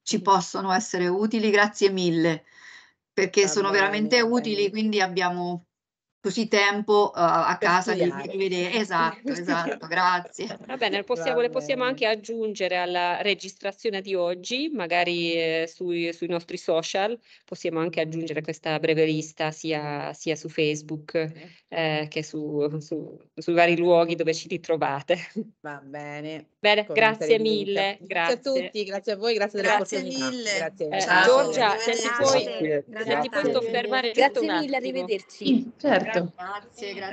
ci possono essere utili. Grazie mille perché Va sono bene, veramente utili, quindi abbiamo così tempo uh, a casa di, di, vedere. Esatto, esatto, grazie. Va bene, possiamo, le possiamo anche aggiungere alla registrazione di oggi, magari eh, sui, sui, nostri social, possiamo anche aggiungere questa breve lista sia, sia su Facebook eh, che su, su, sui vari luoghi dove ci ritrovate. Va bene. Bene, grazie mille. Grazie. grazie. a tutti, grazie a voi, grazie, grazie mille. Grazie. Eh, Giorgia, se ti puoi, se ti puoi soffermare Grazie mille, arrivederci. Certo. Grazie, grazie.